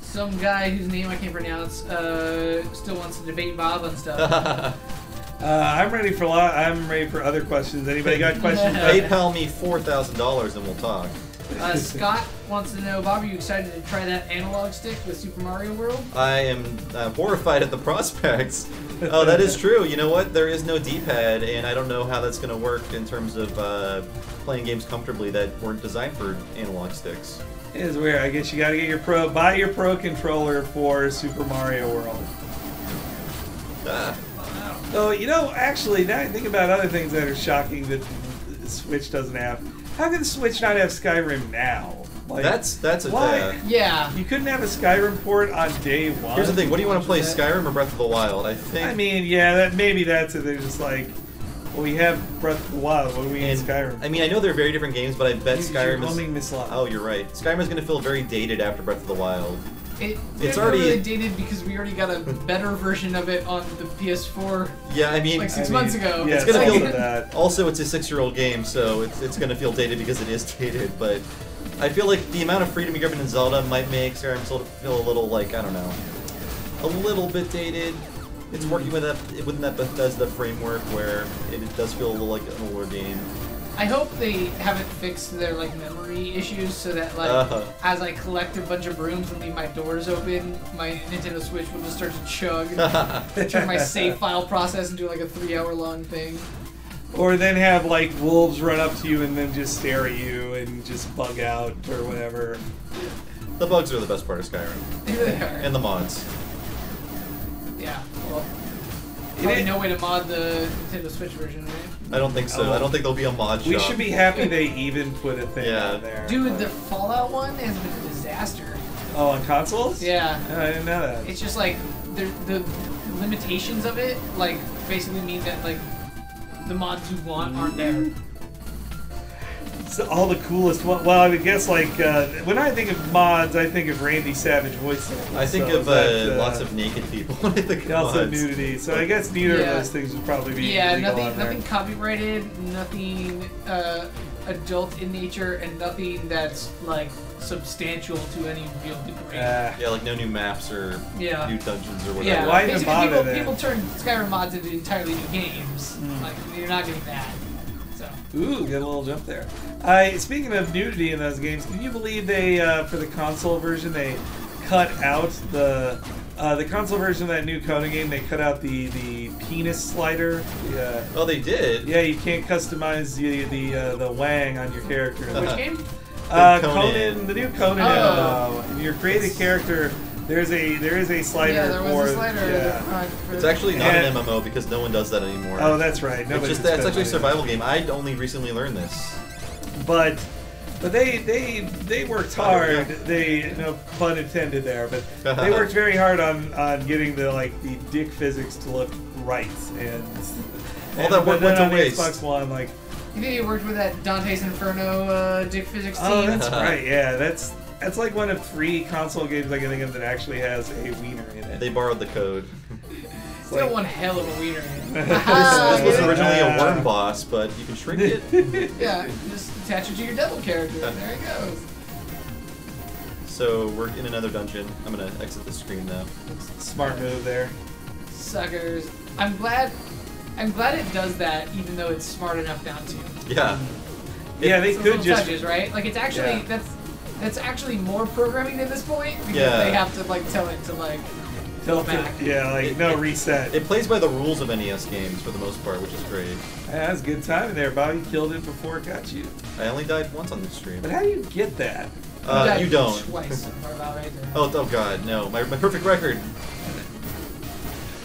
Some guy whose name I can't pronounce uh, still wants to debate Bob on stuff. Uh, I'm ready for a lot. I'm ready for other questions. Anybody got questions? about- PayPal me four thousand dollars and we'll talk. Uh, Scott wants to know, Bob, are you excited to try that analog stick with Super Mario World? I am uh, horrified at the prospects. Oh, that is true. You know what? There is no D-pad, and I don't know how that's going to work in terms of uh, playing games comfortably that weren't designed for analog sticks. It is weird. I guess you got to get your pro, buy your pro controller for Super Mario World. Ah, So you know, actually, now I think about other things that are shocking that the Switch doesn't have. How can the Switch not have Skyrim now? Like, that's that's a. why? Uh, Yeah. You couldn't have a Skyrim port on day one. here's the thing. What do you want to play, Skyrim or Breath of the Wild? I think. I mean, yeah, that maybe that's it. They're just like, Well, we have Breath of the Wild. What do we need And Skyrim? I mean, I know they're very different games, but I bet You're Skyrim is. humming Miss Love. Oh, you're right. Skyrim is going to feel very dated after Breath of the Wild. It, It's they're already- really dated because we already got a better version of it on the PS4 Yeah, I mean, like six I months mean, ago. Yeah, It's it's gonna feel- that. Also, it's a six-year-old game, so it's, it's going to feel dated because it is dated. But I feel like the amount of freedom you're given in Zelda might make Skyrim still feel a little like I don't know, a little bit dated. It's working with that within that Bethesda framework where it, it does feel a little like an older game. I hope they haven't fixed their like memory issues so that like Uh-huh. as I collect a bunch of brooms and leave my doors open, my Nintendo Switch will just start to chug, turn my save file process into like a three hour long thing. Or then have like wolves run up to you and then just stare at you and just bug out or whatever. the bugs are the best part of Skyrim, they are. and the mods. yeah. Well, probably is- no way to mod the Nintendo Switch version, right? I don't think so. I don't think there'll be a mod shop. We should be happy they even put a thing Yeah. on there. Dude, the Fallout one has been a disaster. Oh, on consoles? Yeah. Oh, I didn't know that. It's just like the the limitations of it, like basically mean that like the mods you want aren't there. It's all the coolest one. Well, I would guess like uh, when I think of mods, I think of Randy Savage voice. I think So of that, uh, uh, lots of naked people when I think of also mods. nudity. So I guess neither Yeah. of those things would probably be Yeah, legal nothing on there. nothing copyrighted, nothing uh, adult in nature, and nothing that's like substantial to any real degree. Ah. Yeah, like no new maps or Yeah. new dungeons or whatever. yeah, Why even basically bother people, people turn Skyrim mods into entirely new games. Hmm. Like you're not getting that. So Ooh, get a little jump there. I speaking of nudity in those games, can you believe they uh, for the console version they cut out the uh, the console version of that new Conan game? They cut out the the penis slider. Yeah, Oh, they did. yeah, you can't customize the the uh, the wang on your character. which game? Uh, Conan. Conan. the new Conan Oh. MMO. And your created character, there's a there is a slider yeah, there was for a slider. yeah. It's actually not And- an MMO because no one does that anymore. Oh, that's right. it's just would that's spend actually a survival game. I only recently learned this. But but they they they worked Oh, hard. They no pun intended there, but they worked very hard on on getting the like the dick physics to look right and. All that work went to on the waste. Xbox One, like, You think he worked with that Dante's Inferno uh, dick physics team? oh, that's right, yeah, that's that's like one of three console games I can think of that actually has a wiener in it. They borrowed the code. It's got one hell of a wiener in it. this Ah, was originally a worm boss, but you can shrink it. Yeah, just attach it to your devil character. and There it goes. So we're in another dungeon. I'm gonna exit the screen now. Smart move there. Suckers. I'm glad. I'm glad it does that, even though it's smart enough not to. Yeah. Yeah, they It's those could just touches, right? Like it's actually Yeah. that's that's actually more programming at this point because Yeah. they have to like tell it to like tell go back. Yeah, like no reset. It plays by the rules of NES games for the most part, which is great. Yeah, that's a good time there, Bobby. Killed it before it got you. I only died once on this stream. But how do you get that? Uh, died you don't. Twice, about right. Oh, oh god, no. My, my perfect record.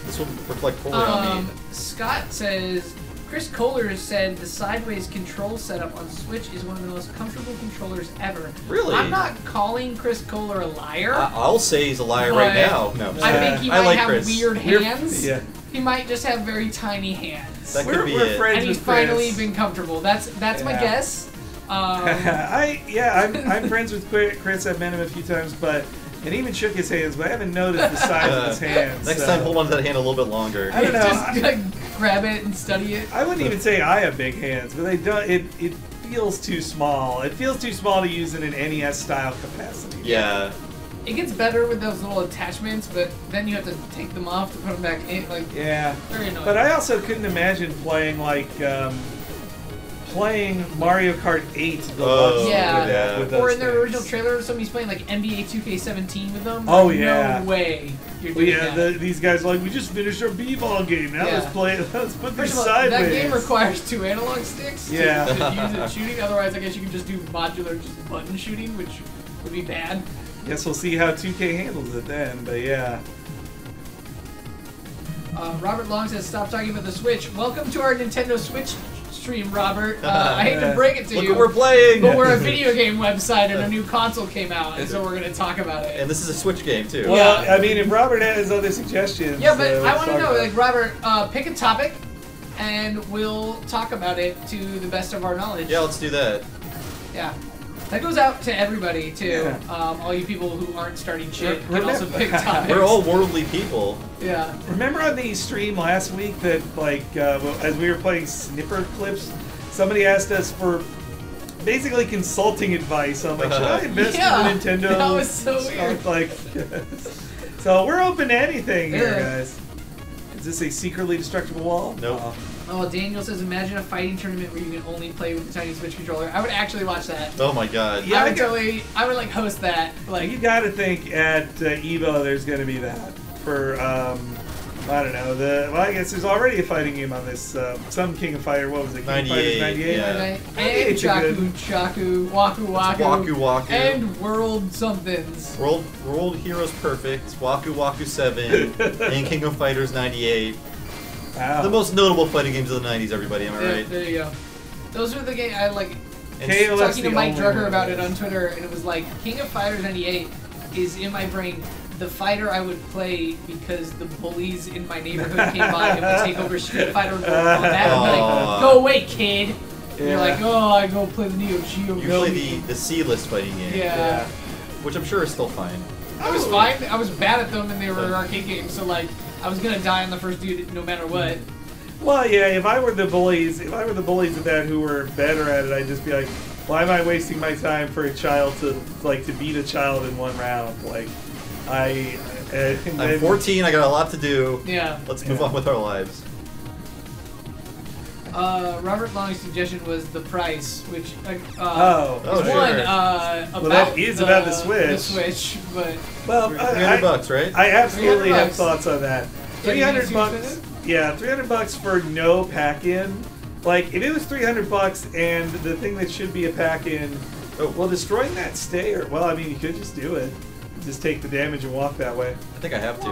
This will reflect poorly on Um, me. Scott says Chris Kohler said the sideways control setup on Switch is one of the most comfortable controllers ever. Really? I'm not calling Chris Kohler a liar. I, I'll say he's a liar right now. No, I'm just I think he I might like have Chris. weird We're- hands. yeah. He might just have very tiny hands. That we're could be we're it. friends and he's with Chris. finally been comfortable. That's that's my guess. Um, I yeah, I'm, I'm friends with Chris. I've met him a few times, but and even shook his hands, but I haven't noticed the size of his hands. Next so- time, hold on to that hand a little bit longer. I don't know. Just grab it and study it. I wouldn't even say I have big hands, but they don't. It it feels too small. It feels too small to use in an NES style capacity. Yeah. It gets better with those little attachments, but then you have to take them off to put them back in. Like Yeah. very annoying. But I also couldn't imagine playing like um, playing Mario Kart 8 Deluxe Oh, Yeah. with, that, with or in their things. original trailer, somebody's playing like NBA 2K17 with them. Oh, Like, yeah. No way. You're Well, doing yeah, that. the, these guys are like, we just finished our b-ball game. Now Yeah. let's play. Let's put First these of all, sideways. that game requires two analog sticks to, Yeah. to use it shooting. Otherwise, I guess you can just do modular just button shooting, which would be bad. Guess we'll see how 2K handles it then. But yeah, Uh, Robert Long says, "Stop talking about the Switch." Welcome to our Nintendo Switch stream, Robert. Uh, I hate to break it to Look you, what we're playing! but we're a video game website, and a new console came out, and so we're going to talk about it. And this is a Switch game, too. well, I mean, if Robert has other suggestions, Yeah, but uh, I want to know, like Robert, uh, pick a topic, and we'll talk about it to the best of our knowledge. Yeah, let's do that. Yeah. That goes out to everybody too. Yeah. Um, all you people who aren't starting shit Re- can also pick topics. We're all worldly people. yeah. Remember on the stream last week that, like, uh, as we were playing snipper clips, somebody asked us for basically consulting advice on, like, should I invest Yeah, in the Nintendo? that was so weird. Like, so we're open to anything here, guys. Is this a secretly destructible wall? Nope. Oh. Oh, Daniel says, imagine a fighting tournament where you can only play with the tiny Switch controller. I would actually watch that. Oh my god. Yeah, I I would got- totally, I would like host that. Like, you got to think at uh, Evo there's going to be that for um, I don't know the well I guess there's already a fighting game on this uh, some King of Fighter what was it King of 98, Fighters 98 yeah. and It's a Chaku, good- Chaku, Waku Waku, Waku Waku. and World somethings. World World Heroes Perfect, Waku Waku 7, and King of Fighters 98. Wow The most notable fighting games of the 90s, everybody, am I Yeah, right? there you go. Those are the game I like. And KOF talking to Mike only Drucker about it on Twitter, and it was like King of Fighters '98 is in my brain the fighter I would play because the bullies in my neighborhood came by and would take over Street Fighter and go on that. and be Aw. like, go away, kid. And you're like, oh, I go play the Neo Geo. You play the, the C-list fighting game, Yeah. yeah which I'm sure is still fine. I was fine. I was bad at them, and they were arcade games, so like I was gonna die on the first dude no matter what. well yeah if I were the bullies if I were the bullies of that who were better at it I'd just be like why am I wasting my time for a child to like to beat a child in one round like I and I'm 14, I got a lot to do. Yeah. Let's move Yeah. on with our lives. Uh, Robert Long's suggestion was the price, which uh, Oh, Oh, is sure. one uh, about that is the, about the Switch. The Switch, but well 300 I, I, bucks, right? I absolutely have bucks. thoughts on that. Yeah, Three you think hundred it's too bucks. Yeah, three hundred bucks for no pack in. Like if it was three hundred bucks and the thing that should be a pack in, Oh. well, destroying that stair. Well, I mean, you could just do it. Just take the damage and walk that way. I think I have to.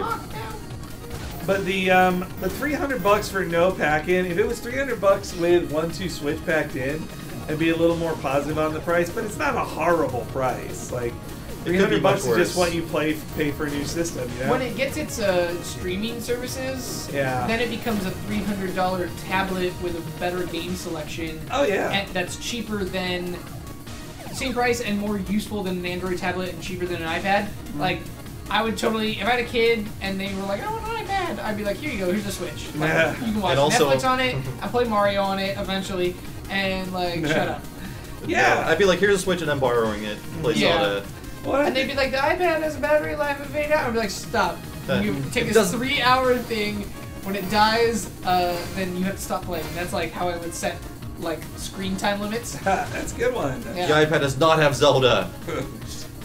But the um, the three hundred bucks for no pack in. If it was three hundred bucks with one two switch packed in, I'd be a little more positive on the price. But it's not a horrible price. Like could three be hundred much bucks is just what you play pay for a new system. You know? when it gets its uh, streaming services, Yeah. then it becomes a three hundred dollar tablet with a better game selection. oh yeah. and that's cheaper than same price and more useful than an Android tablet and cheaper than an iPad. Mm-hmm. Like, I would totally if I had a kid and they were like, "I want an iPad," I'd be like, "Here you go, here's a Switch. Like, Yeah. You can watch also- Netflix on it. I play Mario on it eventually, and like, Yeah. shut up." Yeah. I'd be like, here's a Switch, and I'm borrowing it. Play Yeah. Zelda. What? And they'd be like, "The iPad has a battery life of eight hours." I'd be like, "Stop! That- you take this doesn't- three-hour thing. When it dies, uh, then you have to stop playing." That's like how I would set like screen time limits. That's a good one. Yeah. The iPad does not have Zelda.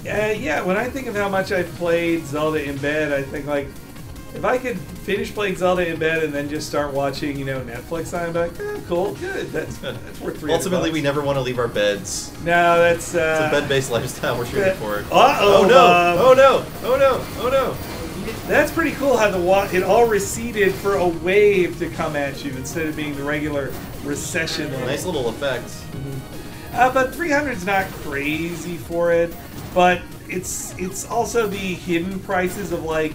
Yeah, yeah. When I think of how much I've played Zelda in bed, I think like if I could finish playing Zelda in bed and then just start watching, you know, Netflix, I'm like, eh, cool, good. That's that's worth three. Ultimately, we never want to leave our beds. No, that's It's uh, a bed-based lifestyle we're shooting for. Uh-oh, Oh no! Bob. Oh no! Oh no! Oh no! That's pretty cool how the wa- it all receded for a wave to come at you instead of being the regular recession. level. Nice little effect. Uh, but 300 is not crazy for it, but it's it's also the hidden prices of like.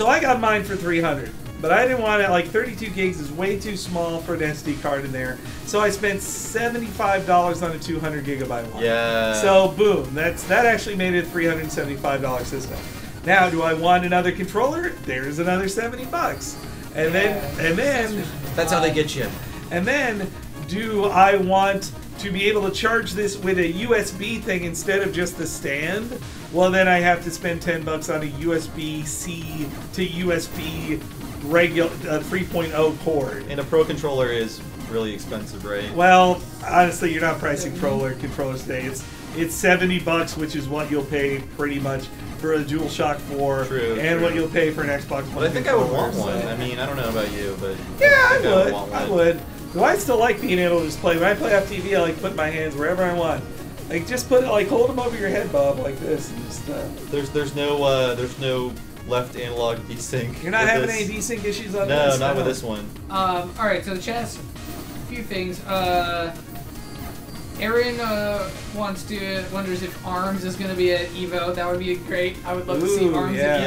So I got mine for 300, but I didn't want it. Like 32 gigs is way too small for an SD card in there, so I spent 75 dollars on a 200 gigabyte one. Yeah. So boom, that's that actually made it a 375 dollar system. Now, do I want another controller? There's another 70 bucks, and then and then that's how they get you. Uh, and then, do I want to be able to charge this with a USB thing instead of just the stand? Well, then I have to spend 10 bucks on a USB C to USB regular uh, 3.0 cord. And a Pro controller is really expensive, right? Well, honestly, you're not pricing controller controllers today. It's it's 70 bucks, which is what you'll pay pretty much for a DualShock 4 True, and true. what you'll pay for an Xbox One. But I think I would want one. so- I mean, I don't know about you, but Yeah, I think would. want I would. Though I still like being able to just play. When I play off TV, I like put my hands wherever I want. Like just put like hold them over your head, Bob, like this. And just, uh, There's there's no uh, there's no left analog desync. you're not having this. any desync issues on No, this. No, not with this one. Um, all right, so the chat has a few things. Uh, Aaron uh, wants to wonders if Arms is going to be at Evo. That would be great. I would love to see Arms yeah. at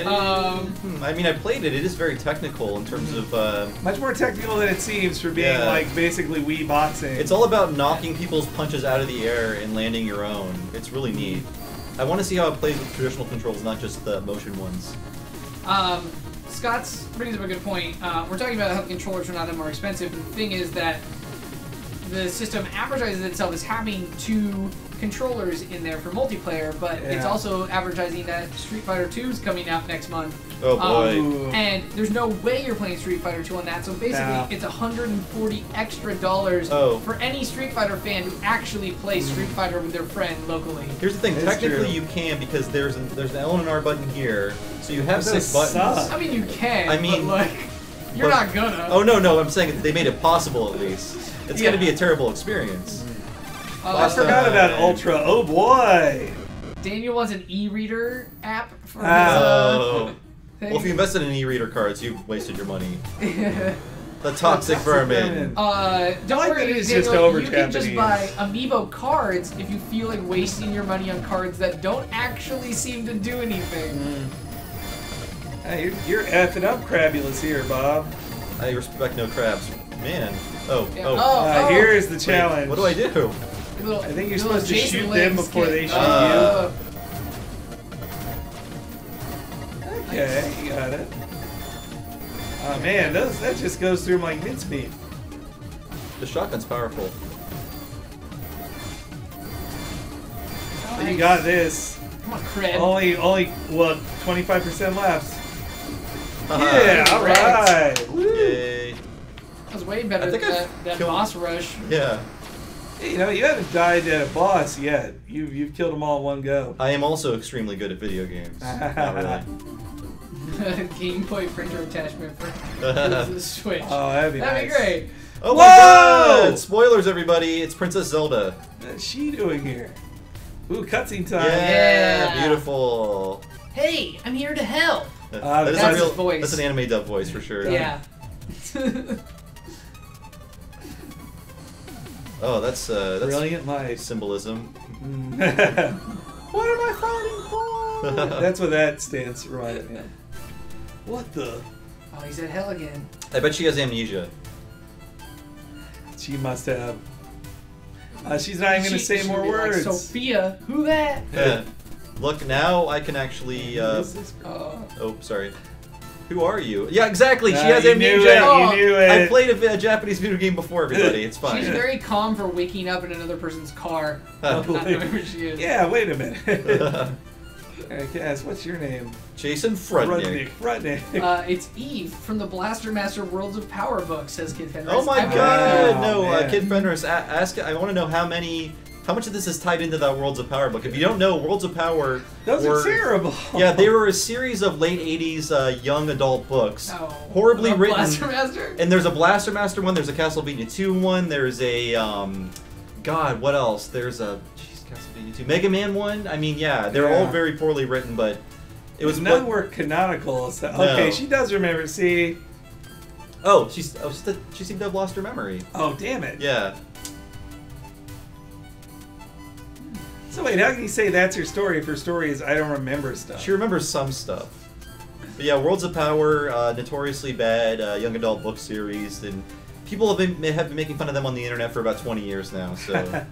Evo. Yeah, I, Um, hmm, I mean, I played it. It is very technical in terms of. Uh, Much more technical than it seems for being Yeah. like basically Wii boxing. it's all about knocking people's punches out of the air and landing your own. It's really neat. I want to see how it plays with traditional controls, not just the motion ones. Um, Scott's brings up a good point. Uh, we're talking about how the controllers are not that more expensive. The thing is that the system advertises itself as having two controllers in there for multiplayer, but it's also advertising that Street Fighter 2 is coming out next month. Oh boy. Um, and there's no way you're playing Street Fighter 2 on that. So basically, No. it's 140 extra dollars Oh. for any Street Fighter fan who actually plays Street Fighter with their friend locally. Here's the thing. It's Technically, true. you can because there's an, there's an L and an R button here, so you have six buttons. suck. I mean, you can. I mean, but like, you're but- not gonna. Oh no, no, I'm saying they made it possible at least. It's Yeah. gonna be a terrible experience. Uh, I forgot time- about Ultra. Oh boy. Daniel wants an e-reader app for his, Ah. uh, Oh. Well, if you invested in e-reader cards, you've wasted your money. uh, The toxic vermin. vermin. don't I like worry, it's Daniel, just over you can just buy amiibo cards if you feel like wasting your money on cards that don't actually seem to do anything. Hey, you're, you're effing up Crabulous here, Bob. I respect no crabs. Man. Oh. Yeah. Oh. Oh. Uh, Here's the Wait, challenge. what do I do? Little- I think you're supposed to Jason shoot them before kid. they shoot Uh, Okay, you got it. Oh man, those, that just goes through 'em like mincemeat. The shotgun's powerful. You got this. Come on, cred. Only, only what? 25% left. Haha. Yeah, all Correct. right. Woo. Yay. That was way better than that, that killed- boss rush. Yeah. You know, you haven't died at a boss yet. You you've killed them all in one go. I am also extremely good at video games. Not really. Game Boy printer attachment for the Switch. Oh, that'd be That'd be great. Oh my Whoa! god! Spoilers, everybody! It's Princess Zelda. What's she doing here? Ooh, cutscene time. Yeah, Yeah. beautiful. Hey, I'm here to help. that uh, is that's a real. voice. That's an anime dub voice for sure. Yeah. Oh, that's uh, that's Brilliant life. symbolism. what am I fighting for? That's what that stance reminded me. What the? oh, he's at hell again. I bet she has amnesia. She must have. Uh, she's not even going to She- say more be like, words. Sophia, who that? Yeah. Look, now I can actually. Uh, this girl? Uh, oh, sorry. Who are you? Yeah, exactly. She has you amnesia. Knew it, Oh, you knew it. I played a, a Japanese video game before everybody. It's fine. she's very calm for waking up in another person's car. Uh, Not knowing where she is. Yeah, wait a minute. Alright, Cass, what's your name? Jason Frudnick. Frudnick. Uh, it's Eve from the Blaster Master Worlds of Power book, says Kid Fenris. Oh my I god! Wow, no, uh. Kid Fenris, a- ask. I want to know how many, how much of this is tied into that Worlds of Power book. If you don't know, Worlds of Power. Those were, are terrible. Yeah, they were a series of late '80s uh, young adult books, Oh, horribly the written. Blaster Master. And there's a Blaster Master one. There's a Castlevania 2 one. There's a um, God, what else? There's a jeez, Castlevania 2, Mega Man one. I mean, yeah, they're Yeah. all very poorly written, but it was none were canonical. So, No. Okay, she does remember. See? Oh, she's oh, she, she seemed to have lost her memory. Oh, damn it. Yeah. So wait, how can you say that's your story if her story is I don't remember stuff? She remembers some stuff. But yeah, Worlds of Power, uh, notoriously bad uh, young adult book series, and people have been have been making fun of them on the internet for about 20 years now. So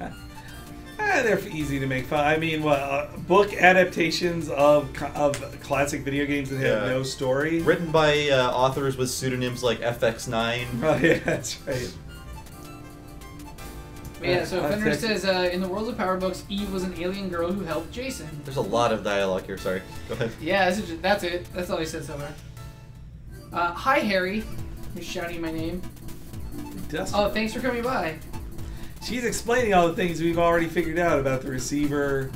Ah, they're easy to make fun. I mean, what uh, book adaptations of of classic video games that have Yeah. no story? written by uh, authors with pseudonyms like FX9. Oh yeah, that's right. Yeah, so Uh, Fenris that's- says uh, in the Worlds of Power books, Eve was an alien girl who helped Jason. There's a lot of dialogue here. Sorry. Go ahead. Yeah, that's, just, that's it. That's all he said so far. Uh, hi, Harry. You're shouting my name. Dustin. Oh, thanks for coming by. She's explaining all the things we've already figured out about the receiver.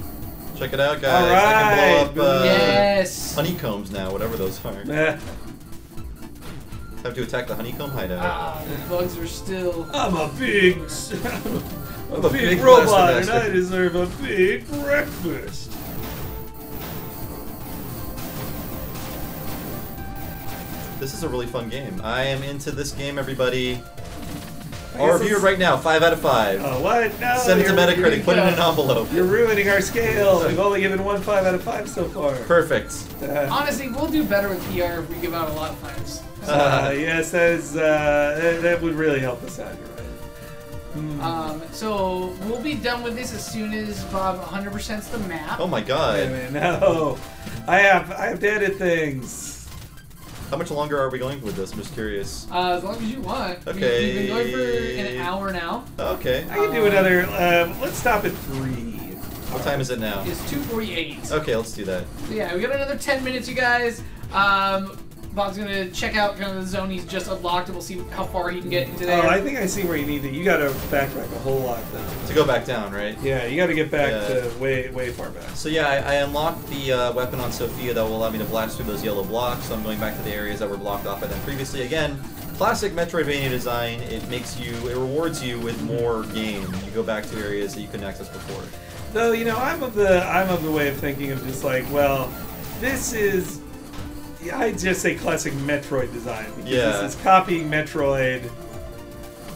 Check it out, guys. All I can blow up uh, yes. honeycombs now, whatever those are. Have to attack the honeycomb hideout. Ah, the bugs are still. I'm a big, I'm a, a big, big robot, and. I deserve a big breakfast. This is a really fun game. I am into this game, everybody. I I'll review it right now. Five out of five. Oh, what? No. Send it to Metacritic. Put it in an envelope. You're ruining our scale. We've only given one five out of five so far. Perfect. Uh, Honestly, we'll do better with PR if we give out a lot of fives. uh, yes, that is. Uh, that, that would really help us out. You're right. Hmm. Um, so we'll be done with this as soon as Bob 100%s the map. Oh my god. Wait a god. minute, no. I have I have to edit things. How much longer are we going with this? I'm just curious. Uh, as long as you want. Okay. We've been going for an hour now. Okay. I can do another. Uh, let's stop at three. What time is it now? It's 248. Okay, let's do that. So yeah, we got another 10 minutes, you guys. Um, Bob's gonna check out kind of the zone he's just unlocked, and we'll see how far he can get into there. Oh, I think I see where you need to. You got to backtrack a whole lot though. To go back down, right? Yeah, you got to get back Yeah. to way way far back. So yeah, I, I unlocked the uh, weapon on Sophia that will allow me to blast through those yellow blocks. So I'm going back to the areas that were blocked off by them previously. Again, classic Metroidvania design. It makes you, it rewards you with more game. You go back to areas that you couldn't access before. Though you know, I'm of the I'm of the way of thinking of just like, well, this is. Yeah, I'd just say classic Metroid design because Yeah. this is copying Metroid,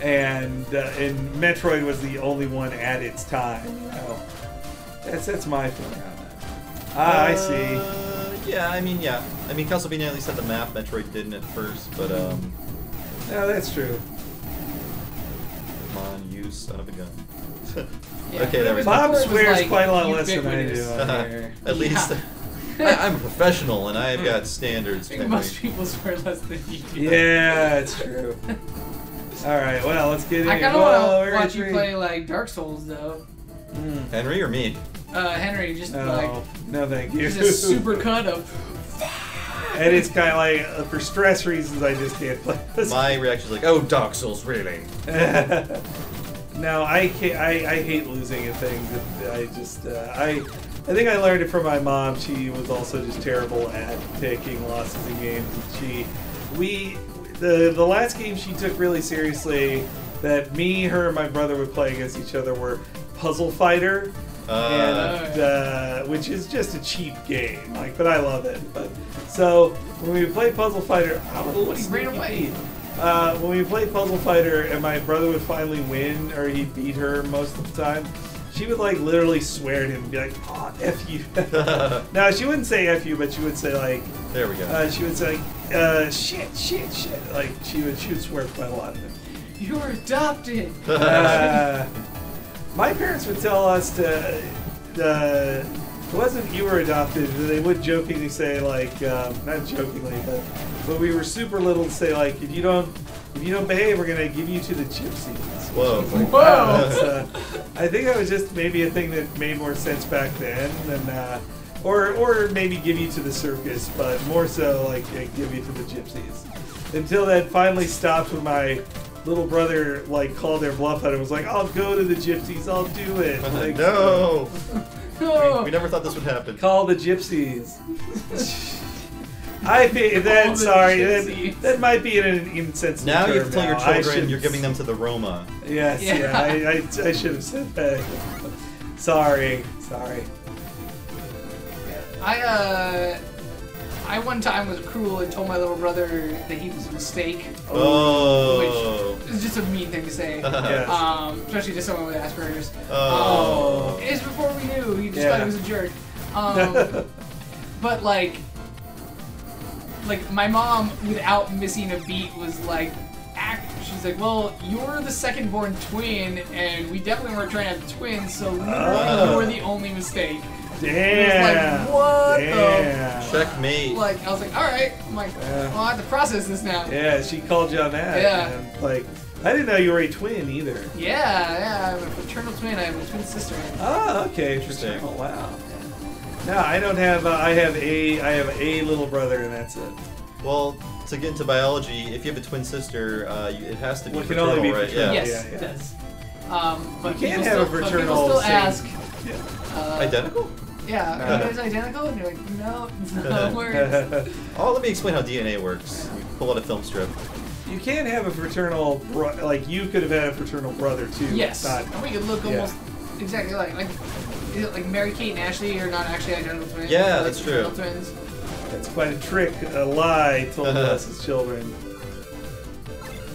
and uh, and Metroid was the only one at its time. You know, that's that's my feeling on that. Ah, I see. Uh, yeah, I mean, yeah. I mean, Castlevania at least had the map. Metroid didn't at first, but um, No, that's true. come on, you son of a gun. Yeah, okay, there we go. Bob Before it was, swears like, quite a lot less than I do on here. At least Yeah. I, I'm a professional and I've got standards. I think Henry. most people swear less than you do. Yeah, it's true. All right, well, let's get in. I here. kind of want to watch you play like Dark Souls though. Mm. Henry or me? Uh, Henry, just No, like no, thank you. just a super cut of. and it's kind of like uh, for stress reasons, I just can't play this. My reaction is like, oh, Dark Souls, really? no, I can't. I, I hate losing at things. I just uh, I I think I learned it from my mom. She was also just terrible at taking losses in games. She we the the last game she took really seriously that me, her, and my brother would play against each other were Puzzle Fighter. Uh, and uh, which is just a cheap game, like, but I love it. But so when we play Puzzle Fighter, oh, what He ran away. uh, when we played Puzzle Fighter and my brother would finally win or he'd beat her most of the time, she would like literally swear at him and be like, "Oh, f you." no, she wouldn't say f you, but she would say like, there we go. uh, she would say like, uh, "Shit, shit, shit." Like she would, she would swear quite a lot. Of it. You're adopted. Uh, my parents would tell us to. Uh, it wasn't you were adopted. They would jokingly say like, um, not jokingly, but when we were super little, to say like, if you don't, if you don't behave, we're gonna give you to the gypsies. Whoa. Whoa. That's, uh, I think that was just maybe a thing that made more sense back then, and uh, or or maybe give you to the circus, but more so like uh, give you to the gypsies. Until that finally stopped when my little brother like called their bluff on it and was like, "I'll go to the gypsies, I'll do it." Like, no! No. We never thought this would happen. Call the gypsies. I think that sorry that, that might be an insensitive Now you have to tell your now. I children you're giving them to the Roma. Yes, yeah, Yeah. I, I, I should have said that. sorry, sorry. I uh, I one time was cruel and told my little brother that he was a mistake. Oh. It's just a mean thing to say. Yes. Um, especially to someone with Asperger's. Oh. Um, it's before we knew. He just Yeah. thought he was a jerk. Um, but like, like my mom, without missing a beat, was like, act. She's like, well, you're the second born twin, and we definitely weren't trying to have twins, so literally Oh. you're the only mistake. Damn. like, what the- Damn. Checkmate. Like, I was like, all right. I'm like, Yeah. well, I have to process this now. Yeah, she called you on that. Yeah. and, like, I didn't know you were a twin either. Yeah, yeah, I'm a fraternal twin. I have a twin sister. Oh, okay. Interesting. Oh, wow. No, I don't have. Uh, I have a. I have a little brother, and that's it. Well, to get into biology, if you have a twin sister, uh, you, it has to be Well, it can fraternal, only be right? fraternal. Yeah. yes, yeah, it does. Um, but You can't people have a still, but fraternal People still same- ask. Yeah. Uh, Identical? Yeah, No. are you guys identical? And you're like, no, no worries. Oh, let me explain how DNA works. We pull out a film strip. you can have a fraternal. Bro- like you could have had a fraternal brother too. yes, It's not- and we could look yeah. almost exactly like like. Is it like Mary Kate and Ashley are not actually identical twins? Yeah, like, that's true. fraternal Twins. That's quite a trick, a lie told to us as children.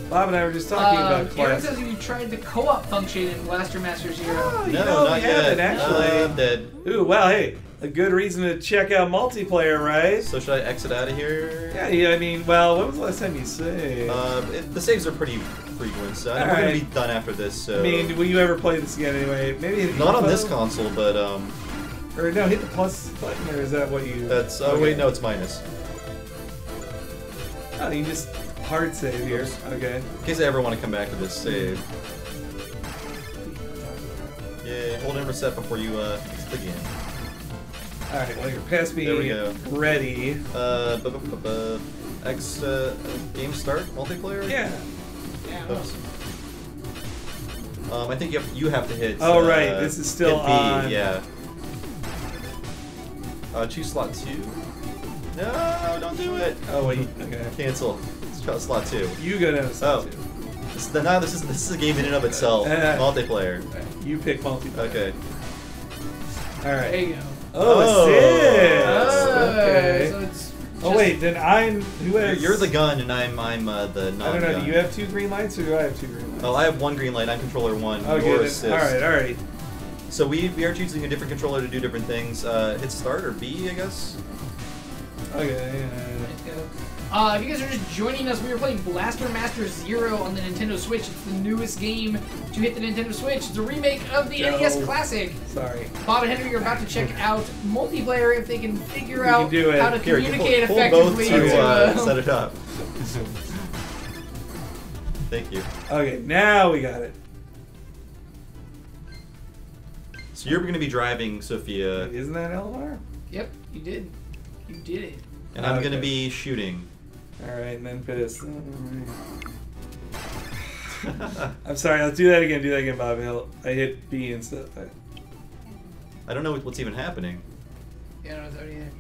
Bob and I were just talking Uh, about Aaron class. says you tried the co-op function in Blaster Master Zero. Oh, you No, know, not we yet. haven't actually. Uh, I'm dead. Ooh, well, hey, a good reason to check out multiplayer, right? So should I exit out of here? Yeah, yeah, I mean, well, when was the last time you saved? Uh, it, the saves are pretty frequent, so I'm we're gonna be done after this. So I mean, will you ever play this again anyway? Maybe not on this console, but um, Or no, hit the plus button, or is that what you? that's. Oh Okay. wait, no, it's minus. Oh, you just hard save here. Okay. In case I ever want to come back to this save. Yeah, hold and reset before you uh exit the game. All right. Well, you're past me. There we go. Ready? Uh, bu- bu- bu- bu- X uh, game start multiplayer. Yeah. Yeah. Oops. Um, I think you have, you have to hit. Oh, uh, right, this is still hit B, on. Yeah. Uh, choose slot two. No, don't do it. Oh wait. Okay. Cancel. Let's try slot two. You go down to slot Oh. two. This, the, now this is this is a game in and of itself. Uh. multiplayer. All right, You pick multiplayer. Okay. All right. There right. you go. Oh, Oh. assist. Oh, Okay. So it's Oh wait, then I'm who You're, has? you're the gun and I'm I'm uh, the non. I don't know. Do you have two green lights or do I have two green lights? Oh, I have one green light. I'm controller one. Okay. You're then- assist. all right. All right. So we we are choosing a different controller to do different things. Uh, hit start or B, I guess. Okay. Let's go. Uh, if you guys are just joining us, we are playing Blaster Master Zero on the Nintendo Switch. It's the newest game to hit the Nintendo Switch. It's a remake of the Go. NES Classic. Sorry. Bob and Henry are about to check out multiplayer if they can figure We can out do it. how to Here, communicate pull, pull effectively. to to, uh, uh, set it up. Thank you. Okay. Now we got it. So you're going to be driving Sophia, Isn't that LR? Yep, you did. You did it. and I'm going to be shooting. All right. And then piss. I'm sorry. Let's do that again. Do that again, Bob. I'll- I hit B instead. I- I don't know what's even happening. Yeah, no, it's already there.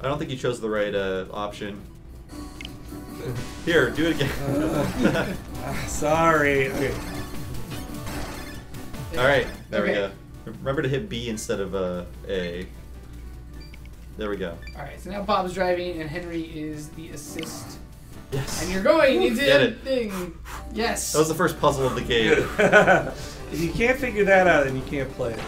I don't think you chose the right uh, option. Here, do it again. Ah, sorry. Okay. All right, there we go. Remember to hit B instead of uh, A. There we go. All right, so now Bob's driving and Henry is the assist, Yes. and you're going into Get the it. thing. Yes. That was the first puzzle of the game. if you can't figure that out, then you can't play it.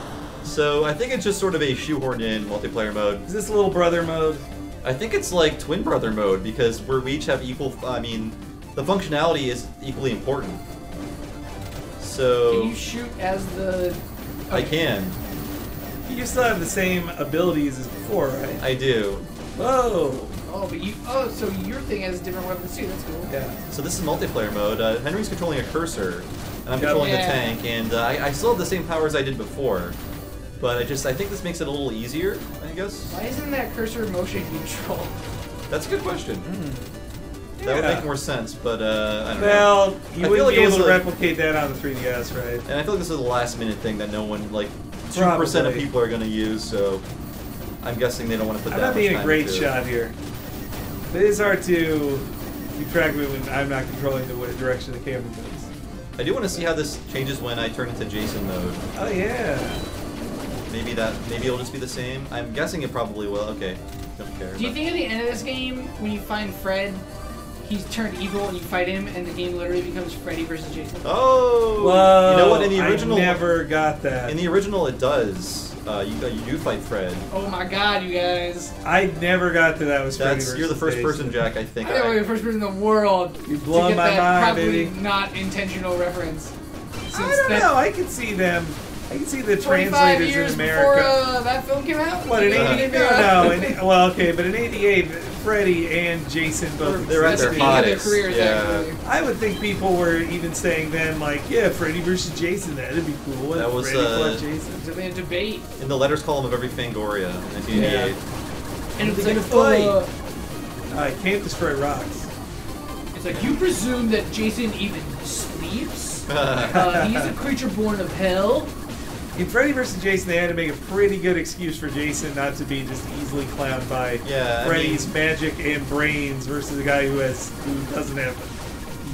so I think it's just sort of a shoehorned in multiplayer mode. Is this a little brother mode? I think it's like twin brother mode because where we each have equal. I mean, the functionality is equally important. So Can you shoot as the? I can. You still have the same abilities as before, right? I do. Whoa! Oh, but you. Oh, so your thing has different weapons too. That's cool. Yeah. So this is multiplayer mode. Uh, Henry's controlling a cursor, and I'm Yep. controlling Yeah. the tank, and uh, I, I still have the same powers I did before. But I just I think this makes it a little easier. I guess Why isn't that cursor motion control? that's a good question. That would make more sense, but uh, I don't know. Well, you I wouldn't like be able to a- replicate that on the 3DS, right? And I feel like this is a last minute thing that no one like two percent of people are going to use. So I'm guessing they don't want to put that. I'm that not much being a time great into it. shot here. But it is hard to keep track of it when I'm not controlling the way- direction the camera goes. I do want to see how this changes when I turn into Jason mode. Oh yeah. Maybe that maybe it'll just be the same. I'm guessing it probably will. Okay, don't care. Do you think at the end of this game, when you find Fred, he's turned evil and you fight him, and the game literally becomes Freddy versus Jason? Oh, Whoa! you know what? In the I original, never got that. in the original, it does. Uh, you you do fight Fred. Oh my God, you guys! I never got to that. Was Freddy That's you're the first Jason. person, Jack. I think. I think I'm the first person in the world You to blowing get my that mind, probably baby. not intentional reference. Since I don't that know. I can see them. I can see the translators years in before America. uh, that film came out. What in They Uh-huh. 80, made, no, uh, no, in, well, okay, but in '88, Freddy and Jason both. They're at that's their the peak of their careers, yeah. actually. I would think people were even saying then, like, yeah, Freddy versus Jason, that'd be cool. What That was, Freddy uh, Jason. So they had a debate, in the letters column of every Fangoria in 1988. and it was They're like, gonna uh, I can't destroy rocks. it's like you presume that Jason even sleeps. Uh, he's a creature born of hell. In Freddy versus Jason, they had to make a pretty good excuse for Jason not to be just easily clowned by Yeah, I Freddy's mean- magic and brains versus a guy who has who doesn't have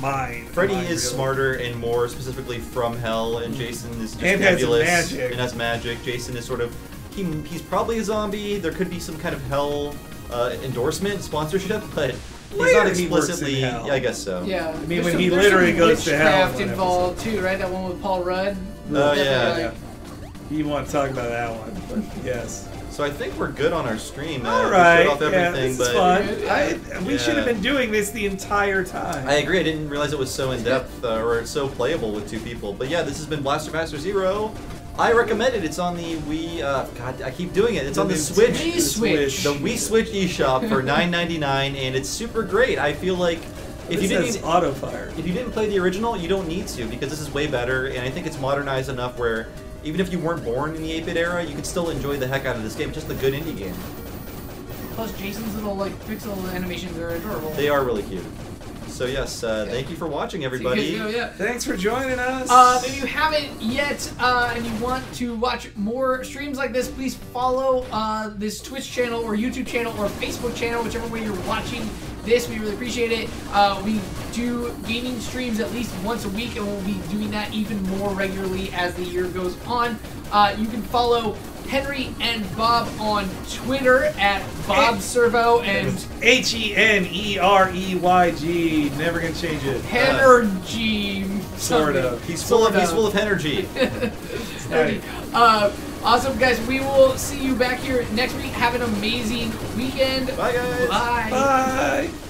mind. Freddy mind, is really. smarter and more specifically from hell, and Jason is just And has magic. and has magic. Jason is sort of he, he's probably a zombie. There could be some kind of hell uh, endorsement sponsorship, but He's Later not he works in explicitly. hell. Yeah, I guess so. Yeah. I mean, There's when some- he there's literally some goes to hell witchcraft one involved too, right? That one with Paul Rudd. Oh, Definitely, yeah. like- You want to talk about that one, but yes. So I think we're good on our stream. Uh, All we right. showed off yeah, everything, this is but fun. I, we Yeah. should have been doing this the entire time. I agree. I didn't realize it was so in depth uh, or so playable with two people. But yeah, this has been Blaster Master Zero. I recommend it. It's on the Wii. Uh, God, I keep doing it. It's on the Switch. Wii Switch. The Wii Switch eShop for $9.99, and it's super great. I feel like if you didn't says auto fire. if you didn't play the original, you don't need to because this is way better, and I think it's modernized enough where even if you weren't born in the 8-bit era, you could still enjoy the heck out of this game. Just a good indie game. Plus, Jason's little like pixel animations are adorable. They are really cute. So yes, uh, thank you for watching, So everybody. go, yeah. Thanks for joining us. Uh, if you haven't yet uh, and you want to watch more streams like this, please follow uh, this Twitch channel or YouTube channel or Facebook channel, whichever way you're watching this. We really appreciate it. Uh, we do gaming streams at least once a week, and we'll be doing that even more regularly as the year goes on. Uh, you can follow Henry and Bob on Twitter at Bob Servo and H E N E R E Y G. Never gonna change it. Hennergy. Sort of. He's full of Sort he's full of energy. Alright. Uh, awesome, guys. We will see you back here next week. Have an amazing weekend. Bye guys. Bye. Bye.